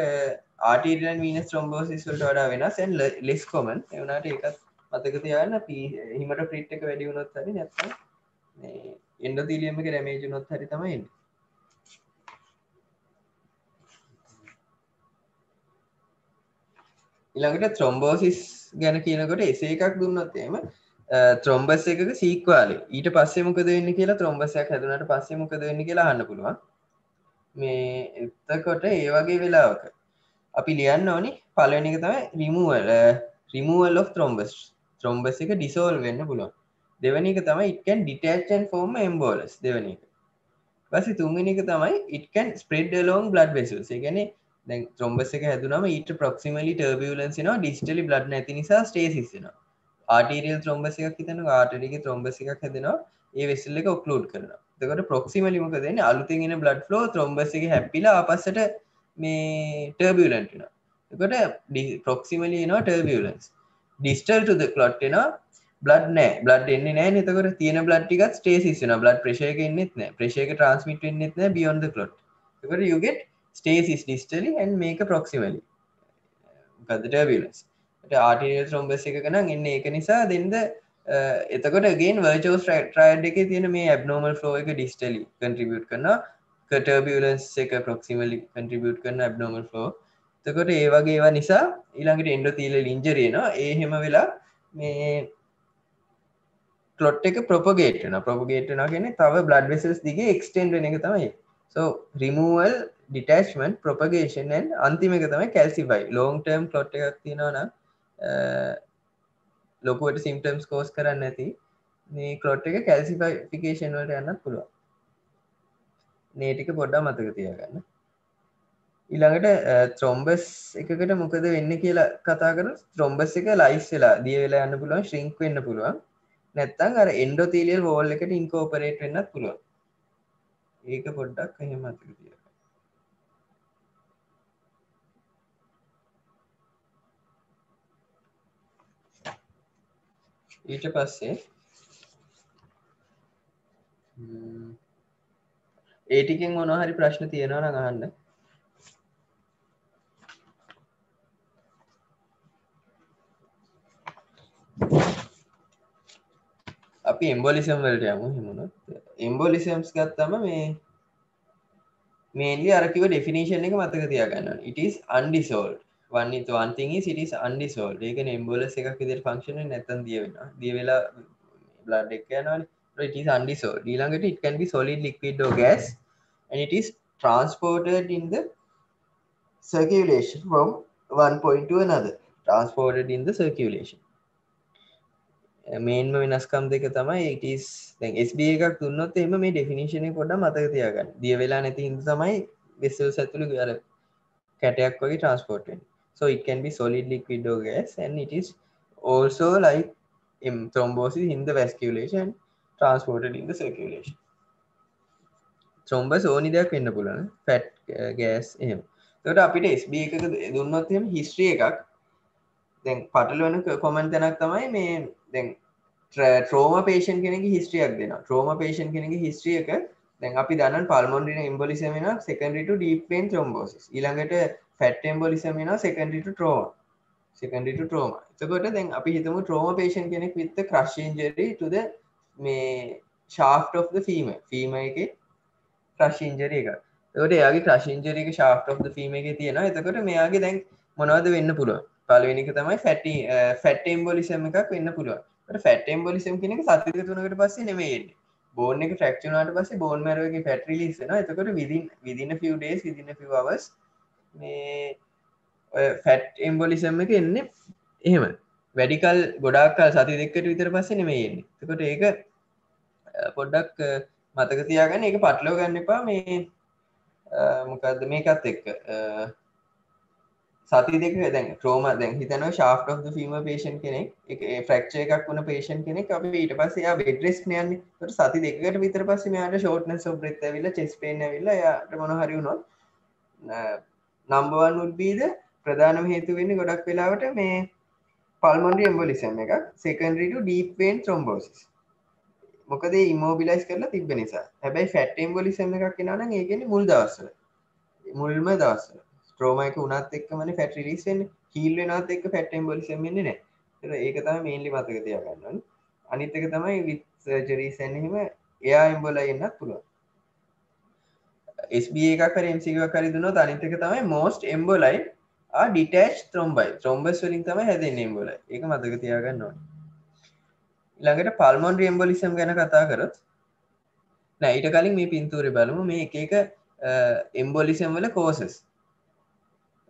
ආටීරියන් වීනස් ත්‍රොම්බෝසිස් වලට වඩා වෙනස් ලෙස් කොමන් එවනාට එකත් මතක තියාන්න හිමට ප්‍රිට් එක වැඩි වුණොත් හරි නැත්නම් එන්ඩ තිලියම එක රැමේජ නොත් හරි තමයි එන්නේ. ඊළඟට ත්‍රොම්බෝසිස් ගැන කියනකොට එසේ එකක් දුන්නොත් එම ත්‍රොම්බස් එකක සීක්වාලේ ඊට පස්සේ මොකද වෙන්න කියලා ත්‍රොම්බසයක් හැදුනට පස්සේ මොකද වෙන්න කියලා අහන්න පුළුවන්. මේ එත්තකොට ඒ වගේ වෙලාවක අපි ලියන්න ඕනි පලවෙනි එක තමයි removal removal of thrombus thrombus එක ඩිසෝල් වෙන්න පුළුවන්. දෙවනි එක තමයි ඉටකන් ඩිටච්න් ෆෝර්ම එම්බෝලස් දෙවනි එක. පසි තුන්ගෙන එක තමයි it can spread along blood vessel ගැන දැන් ත්‍රොම්බස් එක හැදුනම ඊට ප්‍රොක්සිමලි ටර්බියලන්සිනවා ඩිස්ටලි බ්ලඩ් නැති නිසා ස්ටේසිස්සෙනවා ආටීරියල් ත්‍රොම්බස එකක් හිතන ආටඩික ත්‍රොම්බස එකක් හැදෙනවා. ඒ වෙසල් එක ඔක්ලෝඩ් කරන තකට ප්‍රොක්සිමලිමක දෙන්න අලුතිගෙන බ්ලඩ් ෆලෝ ත්‍රොම්බස එක හැපිලා අපස්සට මේ ටර්බියලන්ටන එකට ප්‍රොක්සිමලි නවා ටර්බියලන්ස් ඩිස්ටල්ටද කලොට්ටෙන බ්ලඩ් නෑ බ්ලඩ් එන්න නෑ. නතකට තියෙන බ්ලඩ්ටිකත් ස්ටේසින බ්ලඩ් ප්‍රශයක න්නෙත් නෑ ප්‍රශයක ට්‍රන්ස්මිට න්නෙත් නෑ බියොන්ද කලොට් එකට යුගෙට ස්ටේසිස් ඩිස්ටලි ඇන් මේක ප්‍රොක්සිමලි ටර්බියලන්ස් ආටිය ත්‍රොම්බස් එක කනම් එන්න එක නිසා දෙන්ද එතකොට ගේ වර්චෝස් ට්‍රයිඩ් එක තියෙන මේ ඇබ්නෝමල් ෆලෝ එක ඩිස්ටලි කන්ට්‍රිබියට් කරන කටබියලන්ස් එක ප්‍රොක්සිමලි කන්ට්‍රිබියට් කරන ඇබ්නෝමල් ෆලෝ තකොට ඒ වගේ ඒවා නිසා ඊළඟට එන්ඩ තීල ලින්ජරේන ඒහෙම වෙලා මේ පලොට් එක ප්‍රපගේටන ප්‍රපගේටන ගෙන තව බ්ලඩ් වෙසස් දිගේ එක්ස්ටෙන්ඩ එක තමයි. සෝ රිමූවල් ඩිටස්මන් ප්‍රපගේෂන් අන්තිම එක තමයි කැල්සිබයි ලෝන් ටර්ම් පලොට් එකක් තියෙනවන ලොකුවට සිම්ටම්ස් කෝස් කරන්න ඇති මේ කලොට් එක කැල්සිෆිකේෂන් වලට යන්නත් පුළුවන්. නේටික පොඩ්ඩා මතක තියගන්න. ඊළඟට ත්‍රොම්බස් එකකට මොකද වෙන්න කියලා කතා කර ත්‍රොම්බස් එක ලයිස් වෙලා දිය වෙලා යන්න පුළුවන් ශ්‍රිංක් වෙන්න පුළුවන්. නැත්තං අර එන්ඩෝතීලියල් වෝල් එකට ඉන්කෝපරේට් වෙන්නත් පුළුවන්. ඒක පොඩ්ඩක් එහෙම අතක තිය ඊට පස්සේ ඒටිකෙන් මොනහරි ප්‍රශ්න තියෙනවා නම් අහන්න. අපි එම්බොලිසම් වලට යමු හිමුණොත් එම්බොලිසම්ස් ගත්තම මේ මේන්ලි අරකිව ඩෙෆිනිශන් එක මතක තියාගන්න ඉටස් අන්ඩිසෝල් වන්න වන්තිගේ සිටිස් අන්ඩිසෝල් ඒක එම්බොලස් එකක් විදිර ෆංක්ෂන නැතන් දිය වෙන දිය වෙලා බ්ලඩ් එක යනවන. it is undissolved ඊළඟට it can be solid liquid or gas and it is transported in the circulation from one point to another. Transported in the circulation. මේන්ම වෙනස්කම් දෙක තමයි ඒටස් දැන් ස්B එකක් තුන්නොත් එම මේ ඩෙෆිනිශනය පොඩ මතක තියාගන්න. දිය වෙලා නැති හිද තමයි වෙස්සල් සැතුළු අර කැටයක් වගේ transported so it can be solid liquid or gas and it is also like in thrombosis in the vasculation transported in the circulation. Thrombus ඕනි දෙයක් වෙන්න පුලන ෆැට් ගෑස් එහෙම. තට අපිට ස්B එක දුන්නොත් එම හිස්ට්‍රිය එකක්. දැන් පටලුවන කොමන් තැනක් තමයි මේ දැන් ට්‍රෝම පේෂන් කෙනෙක හිස්ට්‍රියක් දෙෙන ට්‍රෝම පේෂන් කෙනෙක හිස්ට්‍රිය එක දැන් අපි දන්න පල්මොන්ඩින ඉම්බොලිසමෙන සෙකන්ඩිට ඩීපෙන් ත්‍රෝම්බෝසිස් ඊළඟට ෆැට් එම්බොලිසමෙන සෙකන්ඩිට ට්‍රෝම සෙකන්ඩිට ට්‍රෝම එතකොට දැන් අපි හිතම ට්‍රෝම පේෂන් කෙනෙක් විත්ත ක්‍රශ්ෂන්ජරි තුද මේ ශාෆ් of ෆීම ෆීම එක ක්‍රශ්ින්ජර එක තකට එයාගේ ක්‍රශ්ින්ජරක ශාෆ් of ෆීම එක තියෙන එතකොට මෙයාගේ දැන් මොනවද වෙන්න පුළුව පලවෙනික තමයි ෆැටි ෆැටම් බොලිසම එකක් වෙන්න පුළුවන්. ෆැටම් බොලිසම් කෙනෙක සතික තුනකට පස්සේ නෙමේෙන් බෝන එක ෆක්ෂනාට පස්සේ බෝන් මරගේ පැටරිලිස්සන එතකොට විදින් විදින ෆියඩේස් විදින ෆවස් මේ ෆැට් එම්බොලිසම් එක එන්න එහෙම. වැඩිකල් ගොඩාක්කල් සති දෙකට විතර පස්සේ නෙමේෙන්නේ තකොට ඒක පොඩ්ඩක් මතක තියාගන්න. එක පටලෝ ගන්න එපා මේ මොකක්ද මේකත් එක්ක. සති දෙක දැන් ට්‍රෝම දැන් හිතන ශාෆ් of ෆීම පේෂන් කෙනෙක් එක ෆ්‍රක්ෂ එකක් වුණ පේෂන් කෙනෙක් අප ඊට පස්සේ බෙඩ්‍රෙස් යන්න. ට සති දෙකට විතර පස්ස මෙයාට ෂෝට්න සොබ්‍රෙත් විල්ල චෙස්පේන විල්ල යාට මොන හරිුණොත් නම්බවන් උඩ්බීද ප්‍රධානම හේතු වෙන්න ගොඩක් වෙලාවට මේ පල්මොන්ඩි එම්බොලිසම් එකක් සෙකන්ඩරිට ඩීපෙන් ත්‍රොම්බෝසිස් මොකද ඉමෝබිලයිස් කරලා තිබ නිසා. හැබැයි ෆැට් එම්බොලිසම් එකක් කෙනන ඒගෙන මුල් දවස්සල මුල්ම දවස්සල ට්‍රෝමයක උනත් එක් මන ෆැට රිලිසෙන් හිල් වෙනත් එක් ෆැටම් බොලිසෙන්න්නේ නෑ ඒක තම මේන්ලි මතක තියාගන්න අනිත්තක තමයි විත්ජරීසැන්හෙම එයා එම්බොල එන්නත් පුළුව ස්B එකක් කර එම්සික කරිදුන අනිතක තමයි මෝස්ට එම්බොලයි ඩිටේච් ත්‍රොම්බයි ත්‍රොම්බස් වලින් තම හැදෙන් එම්බොල එක මතක තියාගන්න ඕන. ළඟට පල්මොන් රියම්බොලිසම් ගැන කතා කරත් නැයිට කලින් මේ පින්තූරය බලමු. මේ එක එක එම්බොලිසම් වල කෝසස්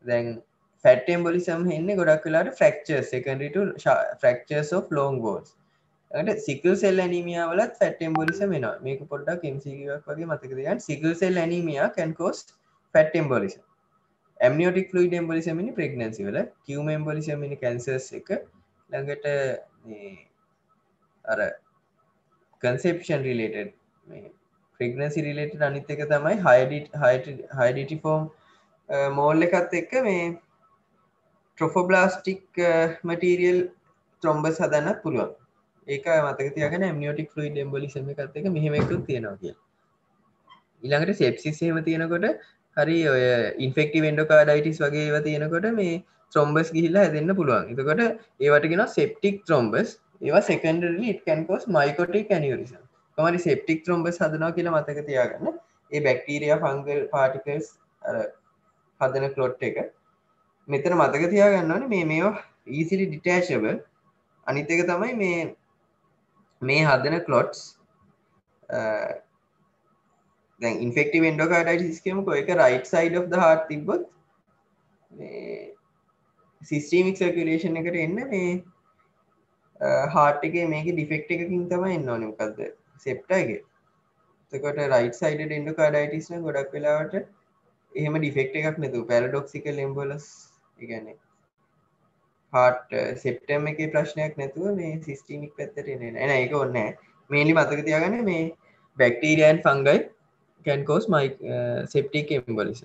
දැන් ෆැටම් බොලිසම් හෙන්න ගොඩක් වෙලාට fracture සකඩට fractures of long bones sickle cell ඇනීමියාවලත් fat embolism වෙන මේක පොඩ්ඩක් එම්සිවක් වගේ මතකදයන් සිකල් සෙල් ඇනීමයා කැන්කෝස් ෆැටම් බොලිසම් ඇමනිෝටික් ලුයි ඩම්බොලිසමිනි ප්‍රෙක්නන්සි වල. කිවම එම්බොලිසමිනි කැන්සර්ස් එක. ළඟට අර කන්සෙප්ෂන් රිලේටඩ් ප්‍රෙක්නසි රිලේට අනිත් එක තමයි හයිඩ හයිඩිටි ෆෝම් මෝල් එකත් එක්ක මේ ට්‍රොෆෝබ්ලාස්ටික් මටීරියල් ත්‍රොම්බස් හදන්නත් පුළුවන්. ඒක මතක තියගෙන මියෝටික් ෆලුයි ඩම්බොලිසම එකත් එක මෙහෙමකුත් තියෙනවා කිය ඉළඟට සෙප්සිස්සේම තියෙනකොට හරි ඔය ඉන්ෆෙක්ටි වෙන්ඩෝකා ඩයිටිස් වගේ ඒව තියෙනකොට මේ ත්‍රොම්බස් ගිහිල්ලා හැදන්න පුළුවන්. එතකොට ඒවටගෙන සෙප්ටික් ත්‍රොම්බස් ඒවා සෙකන්ඩරලි ඉටකන්කෝස් මයිකොටික් ඇනිවරිසම් කමරි සෙප්ටික් ත්‍රොම්බස් හදනවා කියලා මතක තියාගන්න? ඒ බැක්ටීරිය ෆංගල් පාටිකල්ස් හදන කලොට් එක. මෙතන මතක තියාගන්නවන මේ මේවා ඊසිලි ඩිටේශබ අනිත් එක තමයි මේ මේ හදන කලොට්ස් දැන් ඉන්ෆෙක්ටව ෙන්ඩෝකාඩ සිස්කම එක රයිට් සයිඩ් of හට තිබොත් සිස්ටීමික් සර්කලේෂන් එකට එන්න මේ හාට එක මේක ඩිෆෙක්් එකකින් තම එන්න ඕනකක්ද සෙප්ටගේ තකොට රයිට සයිඩ ෙන්ඩ කාඩයිටිස්න ගොඩක් වෙලාවට එහෙම ඩිෆෙක්ට එකක් නැතු පැරඩොක්සිකල් එම්බොලස් ඉගැන හාට සෙප්ටම් එක ප්‍රශ්නයක් නැතුව මේ සිස්ටීමික් පැත්තට එන එන එක ඔන්න මේලි මතක තියාගන්න මේ බැක්ටීරියන් ෆංගයි කැන්කෝස් මයි සෙප්ටික් එම්බොලිස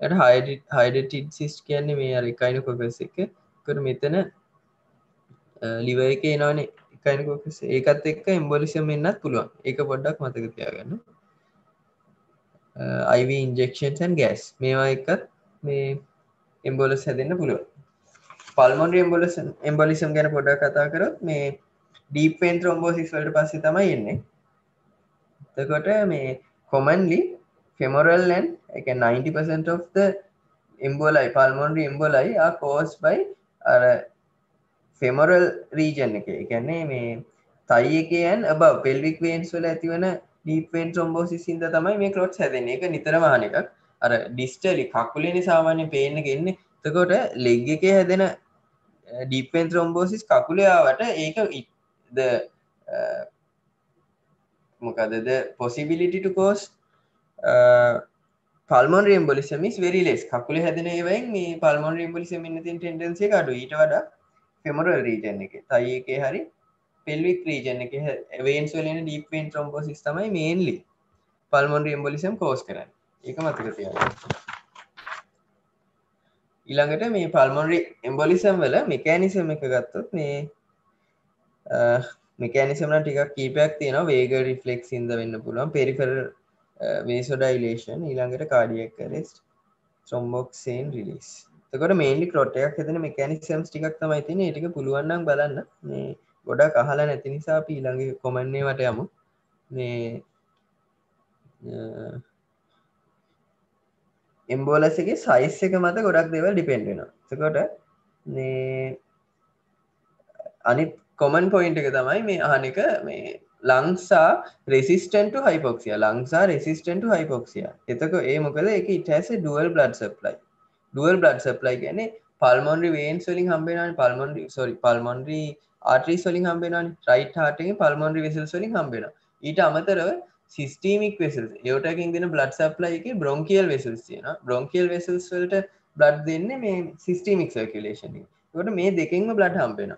හයිඩටිඩ් සිස් කියන්නේ මේ අර එකයින කොකස් එක. කර මෙතන ලිව එක එනවානේ එකයින කොකස් ඒකත් එක්ක එම්බොලිසම් එන්නත් පුළුවන්. ඒක පොඩ්ඩක් මතක තියාගන්න. අයිව ඉන්ජෙක්ෂන්සන් ගෑස් මේවා එකත් මේ එම්බොලස් හැදන්න පුළුවන්. පල්මොන්ඩ එම්බොලස එම්බොලිසම් ගැන පොඩක් කතා කරත් මේ ඩීපෙන් ත්‍රොම්බෝසිස් වලට පස්සේ තමයි එන්නේ. තකොට මේ කොමන්ලි ෆෙමොරල්ලන් එක 90% of the emboli pulmonary emboli caused by අර ෆෙමොරල් රීජන් එක. එකන්නේ මේ තයි එකයන් අබ පෙල්වික් වේන්ස් වල ඇතිවන ඩීපෙන් ට්‍රොම්බෝසිස් හිද තමයි මේ කලොට් හැදෙන එක නිතර මහන එකක්. අර ඩිස්ටලි කකුලනි සාමාන්‍ය පේන ගෙන්නේ තකොට ලෙග් එක හැදෙන ඩීපෙන් ත්‍රොම්බෝසිස් කකුලයාවට ඒක ඉද මොකදද පොසිබිලිට කෝස් පල්මොන් රියම්බොලිසමිස් වෙරි ලෙස් කකුල හැදන ඒවයි මේ පල්මොන් රියම්බොලිසම ඉන්නතින් ටෙන්ඩන්සේ අඩු ඊට වඩා ෆෙමොරල් රීජන් එක. තයි එක හරි පෙල්වික් රීජන එක වේන්ස් වලන ඩීපෙන් ට්‍රොම්බෝසිස් තමයි මේන්ලි පල්මොන් රියම්බොලිසම් කෝස් කරන්න. ඒක මතක තිය ඊළඟට මේ පල්මොන්රි එම්බොලිසම් වල මෙකෑනිසම් එක ගත්තොත් මේ මෙකෑනිසම්න ටිකක් කීපයක් තියෙන වේග රිෆලෙක්ස් ඉද වෙන්න පුළුවන්. පෙරිෆර වේසොඩයිලේෂන් ඊළඟට කාඩියක් කරෙස්ට ත්‍රොම්බොක්සේන් රිලිස් තකොට මේලි ක්‍රොට්ටයක් හතන මෙකැනික් සම්ස් ටිකක් තමයි තින ඒටික පුළුවන්නම් බලන්න. මේ ගොඩක් අහලා නැති නිසා පීළඟ කොමන්නේ වට යමු. මේ එම්බෝලසගේ සයිස් එක මත ගොඩක් දෙවල් ඩිපෙන්ඩෙන තකොට මේ අනිත් කොමන් පොයින්ට එක තමයි මේ අහනක මේ ලංසා රෙසිස්ටන්ට හයිපොක්සිය ලංසා රෙසිස්ටන්ට හයිපොක්සිය එතක ඒ මොකද? එක it's dual blood supply dual blood supply ගැන පල්මොන්ඩි වේන් සොලින් හම්බෙනන් පල්මොන්ඩි සොරි පල්මොන්ඩි ආට්‍රී සොලින් හම්බෙනන් රයිට් හටගේ පල්මොන්ඩි වෙසල් සොලින් හම්බෙන ඊට අමතරව සිස්ටීමික් වෙසල් යෝටකින් දෙන බ්ලඩ් සප්ලයි එක බ්‍රොංකියල් වෙසල්ස් තියෙන බ්‍රොංකියල් වෙසල්ස් වලට බ්ලඩ් දෙන්න මේ සිස්ටීමික් සර්කිලේෂන් ට මේ දෙකින්ම බ්ලඩ් හම්බෙන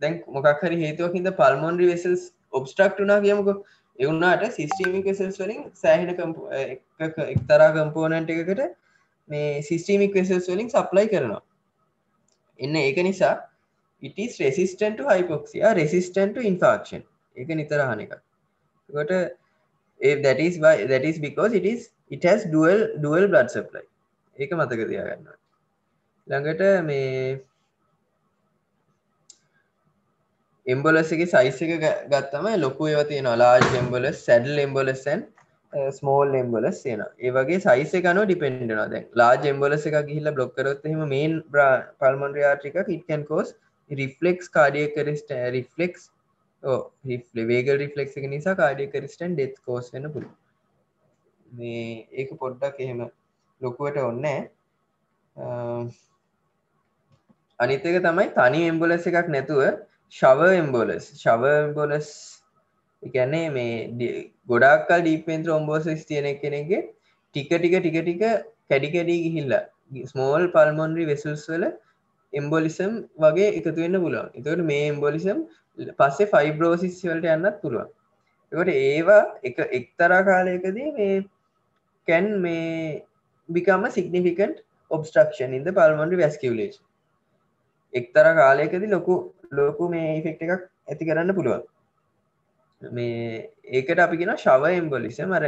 දැන් මොකක් හරි හේතුවකින්ද පල්මොන්ඩි වෙසල්ස් ඔබ්ස්ට්‍රක්් වනා කියමුක. එවුන්නාට සිස්ටීමික වෙසල්ස් වලින් සෑහෙන එක්තරා කම්පෝනන්ට එකකට මේ සිස්ටීමික් වෙසල්ස් වලින් සප්ලයි කරනවා. එන්න ඒක නිසා ඉටස් රෙසිස්ටන්ට හයිපොක්සිය රෙසිස්ටන්ට ඉන්ෆාක්ෂන් එක නිතරහන එක කොට that is why that is because it is it has dual dual blood supply. ඒක මතක තියාගන්න ළඟට මේ එම්බොලස්සගේ සයිස් එක ගත්තම ලොකු ඒව තියෙන ලාජ් එම්බොලස් සැඩල් එම්බොලස්සන් ස්මෝල් එම්බොලස් තියෙන ඒවගේ සයිස එකන ඩිපෙන්ඩන දැන් ලාජ එම්බොලස එක ගිහිල්ල බ්ලොක්කරොත් එම මේන් පල්මන්ඩ්‍රයාටික ඉටකන් කෝස් රිෆලෙක්ස් කාඩිය කරස්ට රිෆලෙක්ස් වේගල් රිෆලෙක් එක නිසා කාඩිය කරස්ටන් ඩෙත් කෝස් වෙන පුළ මේ ඒක පොඩ්ඩක් එහෙම ලොකුවට ඔන්න අනිතක තමයි තනි එම්බොලස එකක් නැතුව ශව එම්බෝලස් ශව එම්බෝලස් එකැන්නේ මේ ගොඩක්කල් ඩීපෙන්ත්‍ර ඔම්බෝසස් තියෙන කෙනෙගේ ටික ටික ටික ටික කැඩිකැඩී ගිහිල්ල ස්මෝල් පල්මොන්රි වෙසල්ස් වල එම්බොලිසම් වගේ එකතු වෙන්න පුළුවන්. එතකට මේ එම්බොලිසම් පස්සේ ෆයිබ්‍රෝසිස් වලට යන්නත් පුළුවන්. එකට ඒවා එක එක්තරා කාලයකදී මේ කැන් මේ බිකම සිගනිිකන්ට ඔබස්ට්‍රක්ෂන් ඉද පල්මොන්ඩි වැස්කිවලේෂන් එක්තර කාලයකද ලොකු ලෝකු මේ ඉෆෙක්් එකක් ඇති කරන්න පුළුවන්. මේ ඒකට අපිගෙන ශව එම්බොලිස මර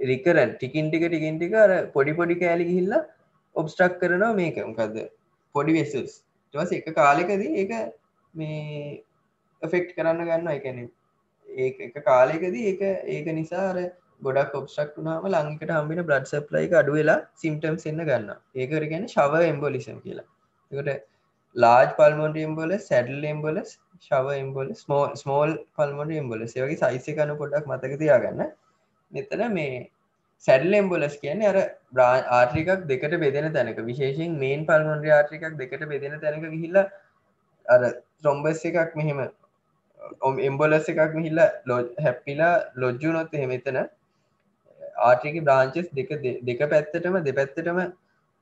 රිකරන් ටිකින් ටික ටිකින් ටික අර පොඩි පොඩි කෑලි හිල්ලා ඔබ්ස්ට්‍රක් කරනවා මේක. මොකක්ද පොඩි වෙසස් ටවස එක කාලෙකදී ඒක මේ එෆෙක්් කරන්න ගන්න එකන ඒ එක කාලෙකදී ඒක ඒක නිසාර ගොඩක් ඔබ්ස්ටක් වුනාම ලංකට හම්බින බ්ලඩ් සප්ලයි අඩු වෙලා සිම්ටම්ස් එන්න ගන්න ඒකර ගැන ශව එම්බොලිසම් කියලා. එකට large pulmonary emboli saddle emboli shower emboli small small pulmonary emboli සේවගේ size කන පොඩක් මතක තියාගන්න. මෙතන මේ සැඩල් එම්බොලස් කියන්නේ අර බ්‍රා ආට්‍රිකක් දෙකට බෙදෙන තැනක. විශේෂෙන් මේන් පල්මොන්ඩ ආට්‍රිකක් දෙකට බෙදෙන තැනක ගිහිල්ල අර ත්‍රොම්බස් එකක් මෙහෙම ඔම් එම්බොලස් එකක් මිහිල්ල ලෝ හැප්පිලා ලොජ්ජු නොත් එහෙමතන ආටික බ්‍රාංචස් දෙක දෙක පැත්තටම දෙපැත්තටම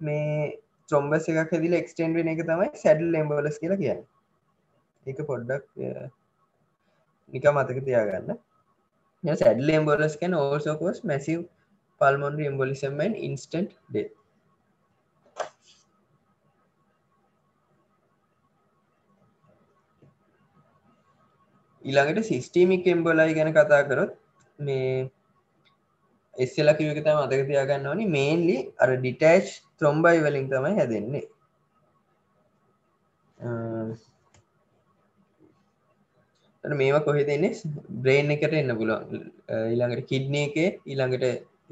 මේ ත්‍රොම්බස් එකක් හැදිල එක්ස්ටෙන්ඩ් වෙන එක තමයි සැඩල් එම්බෝලස් කියලා කියන්න. එක පොඩ්ඩක් නික මතක තියාගන්න. Saddle embolus can also cause massive pulmonary එම්බොලිසම්මන් instant day ඊළඟට සිස්ටීමික් එම්බොලයි ගැන කතා කරොත් මේ එස්සල කිවක තම අතක තියාගන්න ඕනි. මේන්ලි අර ඩිටෑච් ත්‍රොම්බයි වලින් තමයි හැදෙන්නේ. මේවා කොහෙ දෙන්නේ බ්‍රේන් එකට එන්න පුළුවන්. ඊළඟට කිඩ්න එක ඊළඟට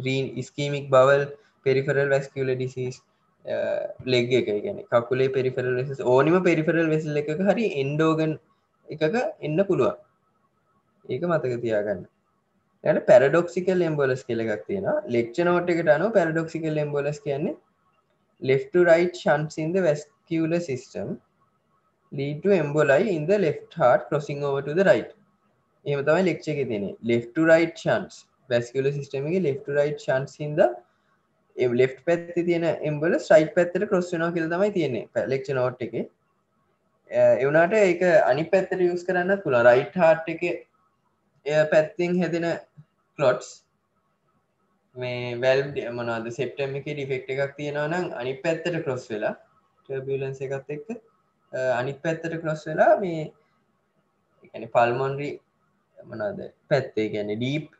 renal ischaemic bowel peripheral vascular disease leg එක. ගැන කකුලේ පෙරිෆරල් වෙස ඕනිම පෙරිෆරල් වෙසල් එක හරි එන්ඩෝගන් එකක එන්න පුළුවන්. ඒක මතක තියාගන්න. යට පැරඩොක්සිකල් එම්බොලස් කියල එකක් තියෙන ලෙක්ෂ නෝට් එකට අනු පැරඩොක්සිකල් එම්බොලස් කියන්නේ left to right shunts in the vascular system lead to emboli in the left heart crossing over to the right. එහෙම තමයි ලෙක්චර් එකේ තියෙන්නේ. left to right shunts. vascular system එකේ left to right shunts in the left පැත්තේ තියෙන embolus right පැත්තට cross වෙනවා කියලා තමයි තියෙන්නේ. ලෙක්චර් නෝට් එකේ. ඒ වුණාට ඒක අනිත් පැත්තට යූස් කරන්නත් පුළුවන්. right heart එකේ එය පැත්තිෙන් හැදෙන කලොට්ස් මේ වැල් මොනද සෙප්ටම් එක ඩිෆෙක්් එකක් තියෙනවා නම් අනි පැත්තට කොස් වෙලා ටබලන්ස එකත් එක්ක අනිත් පැත්තට කොස් වෙලා මේ එකන පල්මොන්රි මනාද පැත්තේ ගැන ඩීප්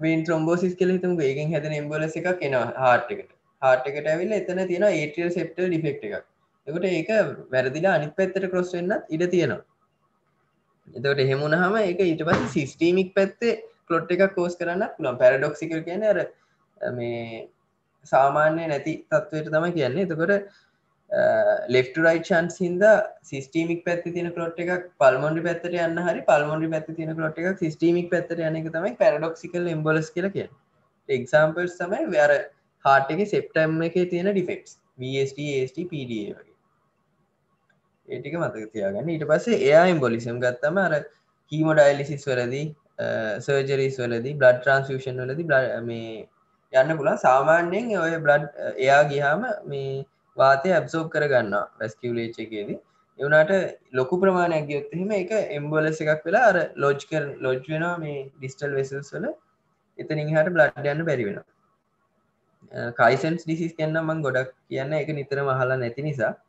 වෙන් ත්‍රම්බෝසිස් කෙල හිතම ඒගෙන් හැදෙන එම්බලස එකක් එනවා හාට් එකට. හාට් එකට ඇවිල්ල එතන තියෙන ඒටියල් සෙප්ටල් ඩිෆෙක්් එකක්. එකට ඒක වැරදිලා අනිත් පැත්තට කොස් වෙන්නත් ඉඩ තියෙනවා. එතකට එහෙමුණහම එක ඊට පස සිස්ටීමික් පැත්තේ පලොට් එකක් කෝස් කරන්න පුළන් පැරඩොක්සිකල් කියන අර මේ සාමාන්‍ය නැති තත්වයට තම කියන්නේ. එතකොට ලෙෆ්ට රයි් චන්ස් හින්ද සිස්ටීමික් පැත්ති තින කලොට් එකක් පල්මොන්ඩි පැත්තට යන්න හරි පල්මොන්ඩි පැත්ති තින කලොට් එකක් සිස්ටීමික් පැත්තට යන එක තමයි පැරඩොක්සිකල් එම්බලස් කියල කිය එක්සාම්පල්ස් තමයි වැර හාට එක සෙප්ටම් එක තියෙන ඩිෆෙක්ස් VST ST PDA වගේ. ඒටික මතක තියාගන්න. ඊට පස්සේ එයා එම්බොලිසම් ගත්තම අර කීමොඩයිලිසිස් වලදී සර්ජරිස් වලදී බ්ලඩ් ට්‍රන්ස්ෂන් වලදී මේ යන්න පුලා සාමාන්‍යයෙන් ඔය බ්ලඩ් එයා ගිහාම මේ වාතය ඇබ්සෝප් කරගන්න වැස්කිවලේච් එකේදී. එවනාට ලොකු ප්‍රමාණයක් ගයොත්හෙම එක එම්බොලස එකක් වෙලා අර ලෝජ් කර ලෝජ් වෙනවා මේ ඩිස්ටල් වෙසස් වල. එතනින් හට බ්ලඩ් යන්න බැරි වෙන කයිසන්ස් ඩිසිස් කන්න මං ගොඩක් කියන්න. එක නිතර මහලා නැති නිසා. මේ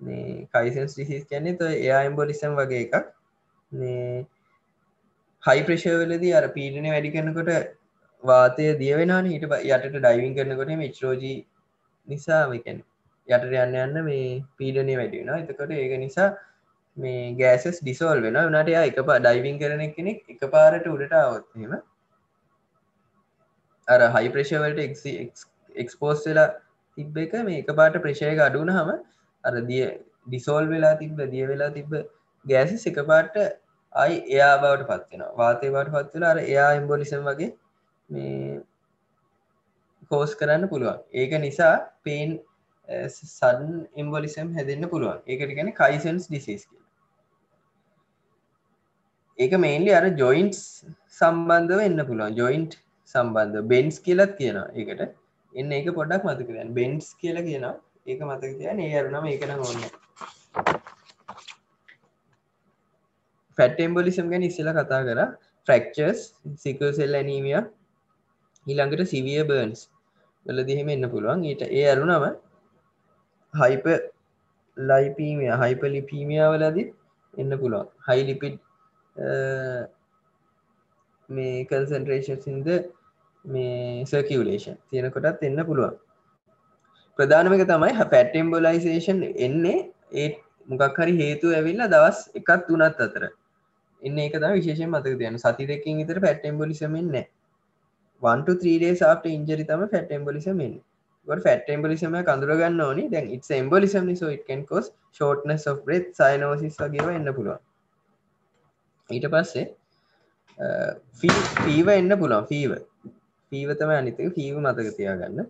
කයිසන්ස් ඩිසිස් කියන්නේ તો එයා එම්බොලිසම් වගේ එකක්. මේ හයි ප්‍රශවලදී අර පීඩන වැඩි කරනකොට වාතය දියවෙනන ඊට යටට ඩයිවින් කරනකොට මිච්රෝජී නිසා එකැන යටට යන්න යන්න මේ පීඩනය වැඩි වෙන එතකොට ඒක නිසා මේ ගෑසස් ඩිසෝල් වෙන වනට යා එක පා ඩයිවින් කරන කෙනෙක් එක පාරට උඩට අවත්ම අර හයි ප්‍රශවලට එක්ස්පෝස් වෙලා තිබ්බ එක මේ එක පාට ප්‍රශයක අඩුන හම අර දිය ඩිසෝල් වෙලා තිබ්බ දිය වෙලා තිබ්බ ගෑසි එක පාට අයි එයා බවට පත්වෙන වාතය බවට පත්වෙලා අර එයා එම්බොලිසම් වගේ මේ කෝස් කරන්න පුළුවන්. ඒක නිසා පේන් සඩන් එම්බොලිසම් හැදන්න පුළුවන්. ඒකට ගැන කයිසන්ස් ඩිසිස් කිය ඒක මේන්ලි අර ජොයින්ටස් සම්බන්ධව එන්න පුළුවන්. ජොයින්ට් සම්බන්ධ බෙන්ස් කියලත් කියනවා ඒකට. එන්න ඒක පොඩක් මතකදයන් බෙන්ස් කියල කියනවා. ඒක මතක තියන ඒ අරුණම ඒකන ඕන්න ෆැට්ටම්බොලිසම් ගැන ඉස්සල කතා කර. ෆ්‍රක්චර්ස් සිකසෙල් ඇනීමිය ඊළඟට සිවිය බර්න්ස් වල දිහෙම එන්න පුළුවන්. ඊට ඒ අරුණම හයිප ලයිපීමිය හයිප ලිපීමියාවලදී එන්න පුළුවන්. හයි ලිපිට් මේ කන්සන්ට්‍රේෂන්සින්ද මේ සර්කියවලේෂන් තියෙනකොටත් එන්න පුළුවන්. ප්‍රධානමක තමයි පැටම්බොලයිසේෂන් එන්නේ. ඒ මොකක් හරි හේතු ඇවිල්ලා දවස් එකත් තුනත් අතර. එන්න ඒක තම විශේෂෙන් මතක තියන සති දෙකින් ඉතර පැටම්බොලිසමෙන්න වන්ට ත්‍රීඩේ සාට ඉන්ජරි තම ෆැටම්බොලිසමෙන් ගොඩ ෆැටම්බොලිසම කඳුරගන්න ඕනි. දැන් ඉත් එම්බොලිසම so it can cause shortness of breath සයිනෝසිස් වගේව එන්න පුළුවන්. ඊට පස්සේ ෆීව එන්න පුළුවන්. ෆීව ෆීව තම අනිතක ෆීව මතක තියාගන්න.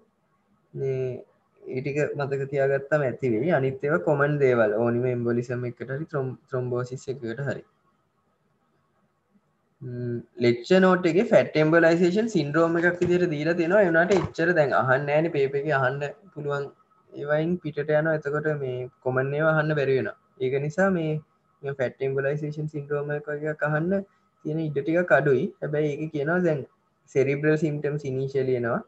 ඒටික මතක තියාගත්තම ඇතිවේ අනිත්‍යව කොමන් දේවල්. ඕනිම එම්බොලිසම එකට හරි ත්‍රොම් ත්‍රොම්බෝසිස් එකට හරි. ලෙක්ෂ නෝට්ගේ ෆැට එම්බලයිසේෂන් සින්ද්‍රෝම එකක් විදිර දීලා තියෙනවා එවනට එච්චර දැන් අහන්න ෑන පේප එක අහන්න පුළුවන් ඒවයින් පිට යන එතකොට මේ කොමන්නේව අහන්න බැරිවෙන ඒක නිසා මේ ෆැට එම්බලයිසේෂන් සින්ද්‍රෝම එක අහන්න තියෙන ඉඩටික කඩුයි හැබැයි ඒක කියනවා දැන් සෙරිබ්‍රල් සිම්ටම් සිනීශලියනවා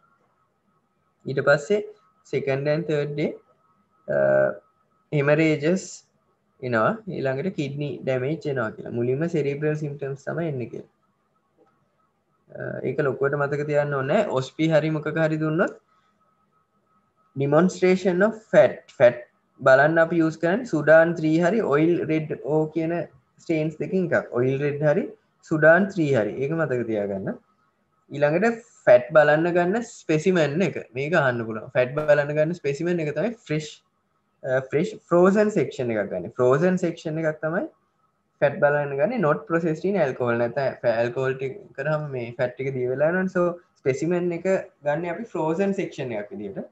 ඊට පස්සේ සෙකන්ඩන් තර්ඩ්ඩේ හෙමරේජස් එනවා. ඊළඟට කිඩ්නි ඩැමේච් එනවා කියලා. මුලින්ම සෙරිබ්‍රල් සිම්ටම්ස් තම එන්න කිය ඒක ලොක්කොට මතක තියන්න ඕන්න ඔස්පි හරි මොක හරි දුන්නොත් ඩිමොන්ස්ට්‍රේෂන් ෆැට් ෆැට් බලන්න අප යස් කරන සුඩාන් ත්‍රී හරි ඔයිල් රෙඩ් ඕ කියන ස්ටේන්ස් දෙකින් එකක්. ඔයිල් රෙඩ් හරි සුඩාන් ත්‍රී හරි. ඒක මතක තියාගන්න. ඊළඟට ෆැට් බලන්න ගන්න ස්පෙසිමෙන් එක. මේක අන්න පුල ෆැට් බලන්න ගන්න ස්පෙසිමෙන් එක තමයි ෆ්‍රෙෂ් ෆ්‍රෙෂ් ෆ්‍රෝසන් සෙක්ෂණ එකක් ගන්න. ෆ්‍රෝසන් සෙක්ෂණ එකක් තමයි ෆැට් බලන්න ගන්න නොට ප්‍රසෙස්ටීන් ඇල්කෝල් නැත ෆැල්කෝල්ටි කරම මේ ෆැට්ටික දීවෙලානන් සෝ ස්පෙසිමෙන් එක ගන්න අපි ෆ්‍රෝසන් සෙක්ෂණ එකක් දිට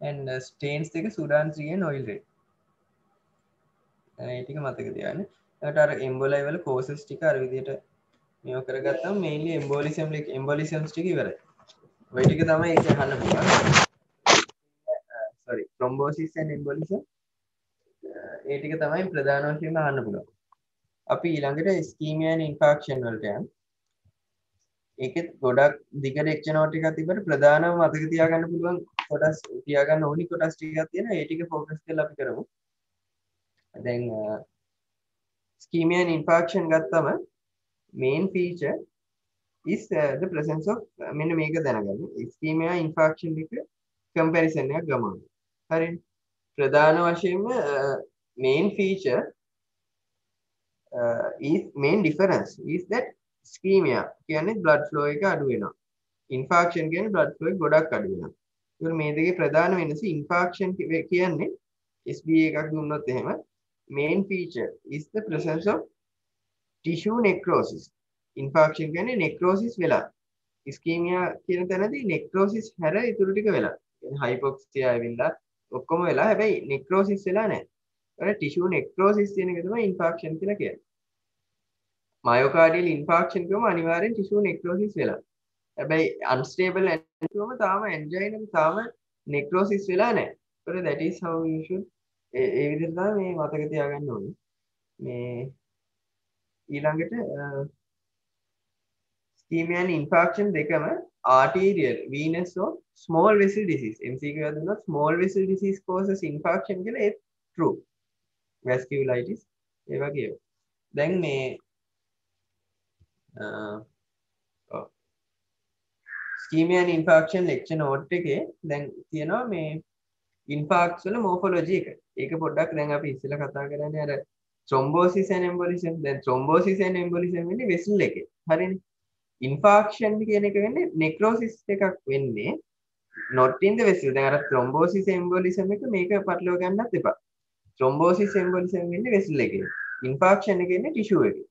ඇන් ස්ටේන්ස් එක සුඩාන් ්‍රිය නොයිල්රේ uh, ඒටික මතක තියන්න ටර එම්බොලයිවල කෝසස් ටික අරවිදියට මෙෝ කරගත්තම් මේලි එම්බෝලිසම් ලික් එම්බොලිසම්ස් ටික වර වැටික තමයි එක හන්න පුුවන් sorry thrombosis and embolism ඒ ටික තමයි ප්‍රධාන වශයෙන්ම අහන්න පුළුවන්. අපි ඊළඟට ischemia and infarction වලට යමු. ඒකෙත් ගොඩක් දිග ලෙක්චර් නෝට් එකක් තිබ්බට ප්‍රධානම මතක තියාගන්න පුළුවන් කොටස් තියාගන්න ඕනි කොටස් ටිකක් තියෙනවා. ඒ ටික ફોකස් කරලා අපි කරමු. දැන් ischemia and infarction ගත්තම main feature is uh, the presence of uh, මෙන්න මේක දැනගන්න. ischemia infarction එක කම්පැරිසන් එකක් ගමු. හරි ප්‍රධාන වශයෙන්ම uh, main feature uh, is main difference is that ischemia කියන්නේ blood flow එක අඩු වෙනවා infarction කියන්නේ blood flow එක ගොඩක් අඩු වෙනවා ඒක මේ දෙකේ ප්‍රධාන වෙනස infarction කියන්නේ SBA එකක් දුන්නොත් එහෙම main feature is the presence of tissue necrosis infarction කියන්නේ necrosis වෙලා ischemia කියන තැනදී necrosis හැර ඉතුරු ටික වෙලා hypoxia ඇවිල්ලා ඔක්කොම වෙලා හැබැයි නෙක්‍රෝසිස් වෙලා නැහැ. ඒකට ටිෂු නෙක්‍රෝසිස් කියන එක තමයි ඉන්ෆාක්ෂන් කියලා කියන්නේ. මයෝකාඩියල් ඉන්ෆාක්ෂන් කියවම අනිවාර්යෙන් ටිෂු නෙක්‍රෝසිස් වෙලා. හැබැයි අන්ස්ටේබල් ඇන්ජිනම තාම ඇන්ජයිනම් තාම නෙක්‍රෝසිස් වෙලා නැහැ. ඒකට that is how you should ඒ ඒ විදිහට තමයි මේ මතක තියාගන්න ඕනේ. මේ ඊළඟට ischemia and infarction දෙකම arterial venous or small vessel disease. MCQ එක දුන්නොත් small vessel disease causes infarction කියලා ඒ true. Vasculitis ඒ වගේ දැන් මේ ischemia and infarction lecture note එකේ දැන් තියෙනවා මේ infarcts වල morphology එක. ඒක පොඩ්ඩක් දැන් අපි ඉස්සෙල්ලා කතා කරන්නේ අර thrombosis and embolism දැන් thrombosis and embolism වෙන්නේ vessel එකේ. හරිනේ. ඉන්ෆාක්ෂන් කියන එක වෙන්නේ නෙක්‍රෝසිස් එකක් වෙන්නේ not in the vessel. දැන් අර thrombosis embolism එක මේක පටලව ගන්නත් එපා. thrombosis embolism වෙන්නේ vessel එකේ. Infarction එක වෙන්නේ tissue එකේ.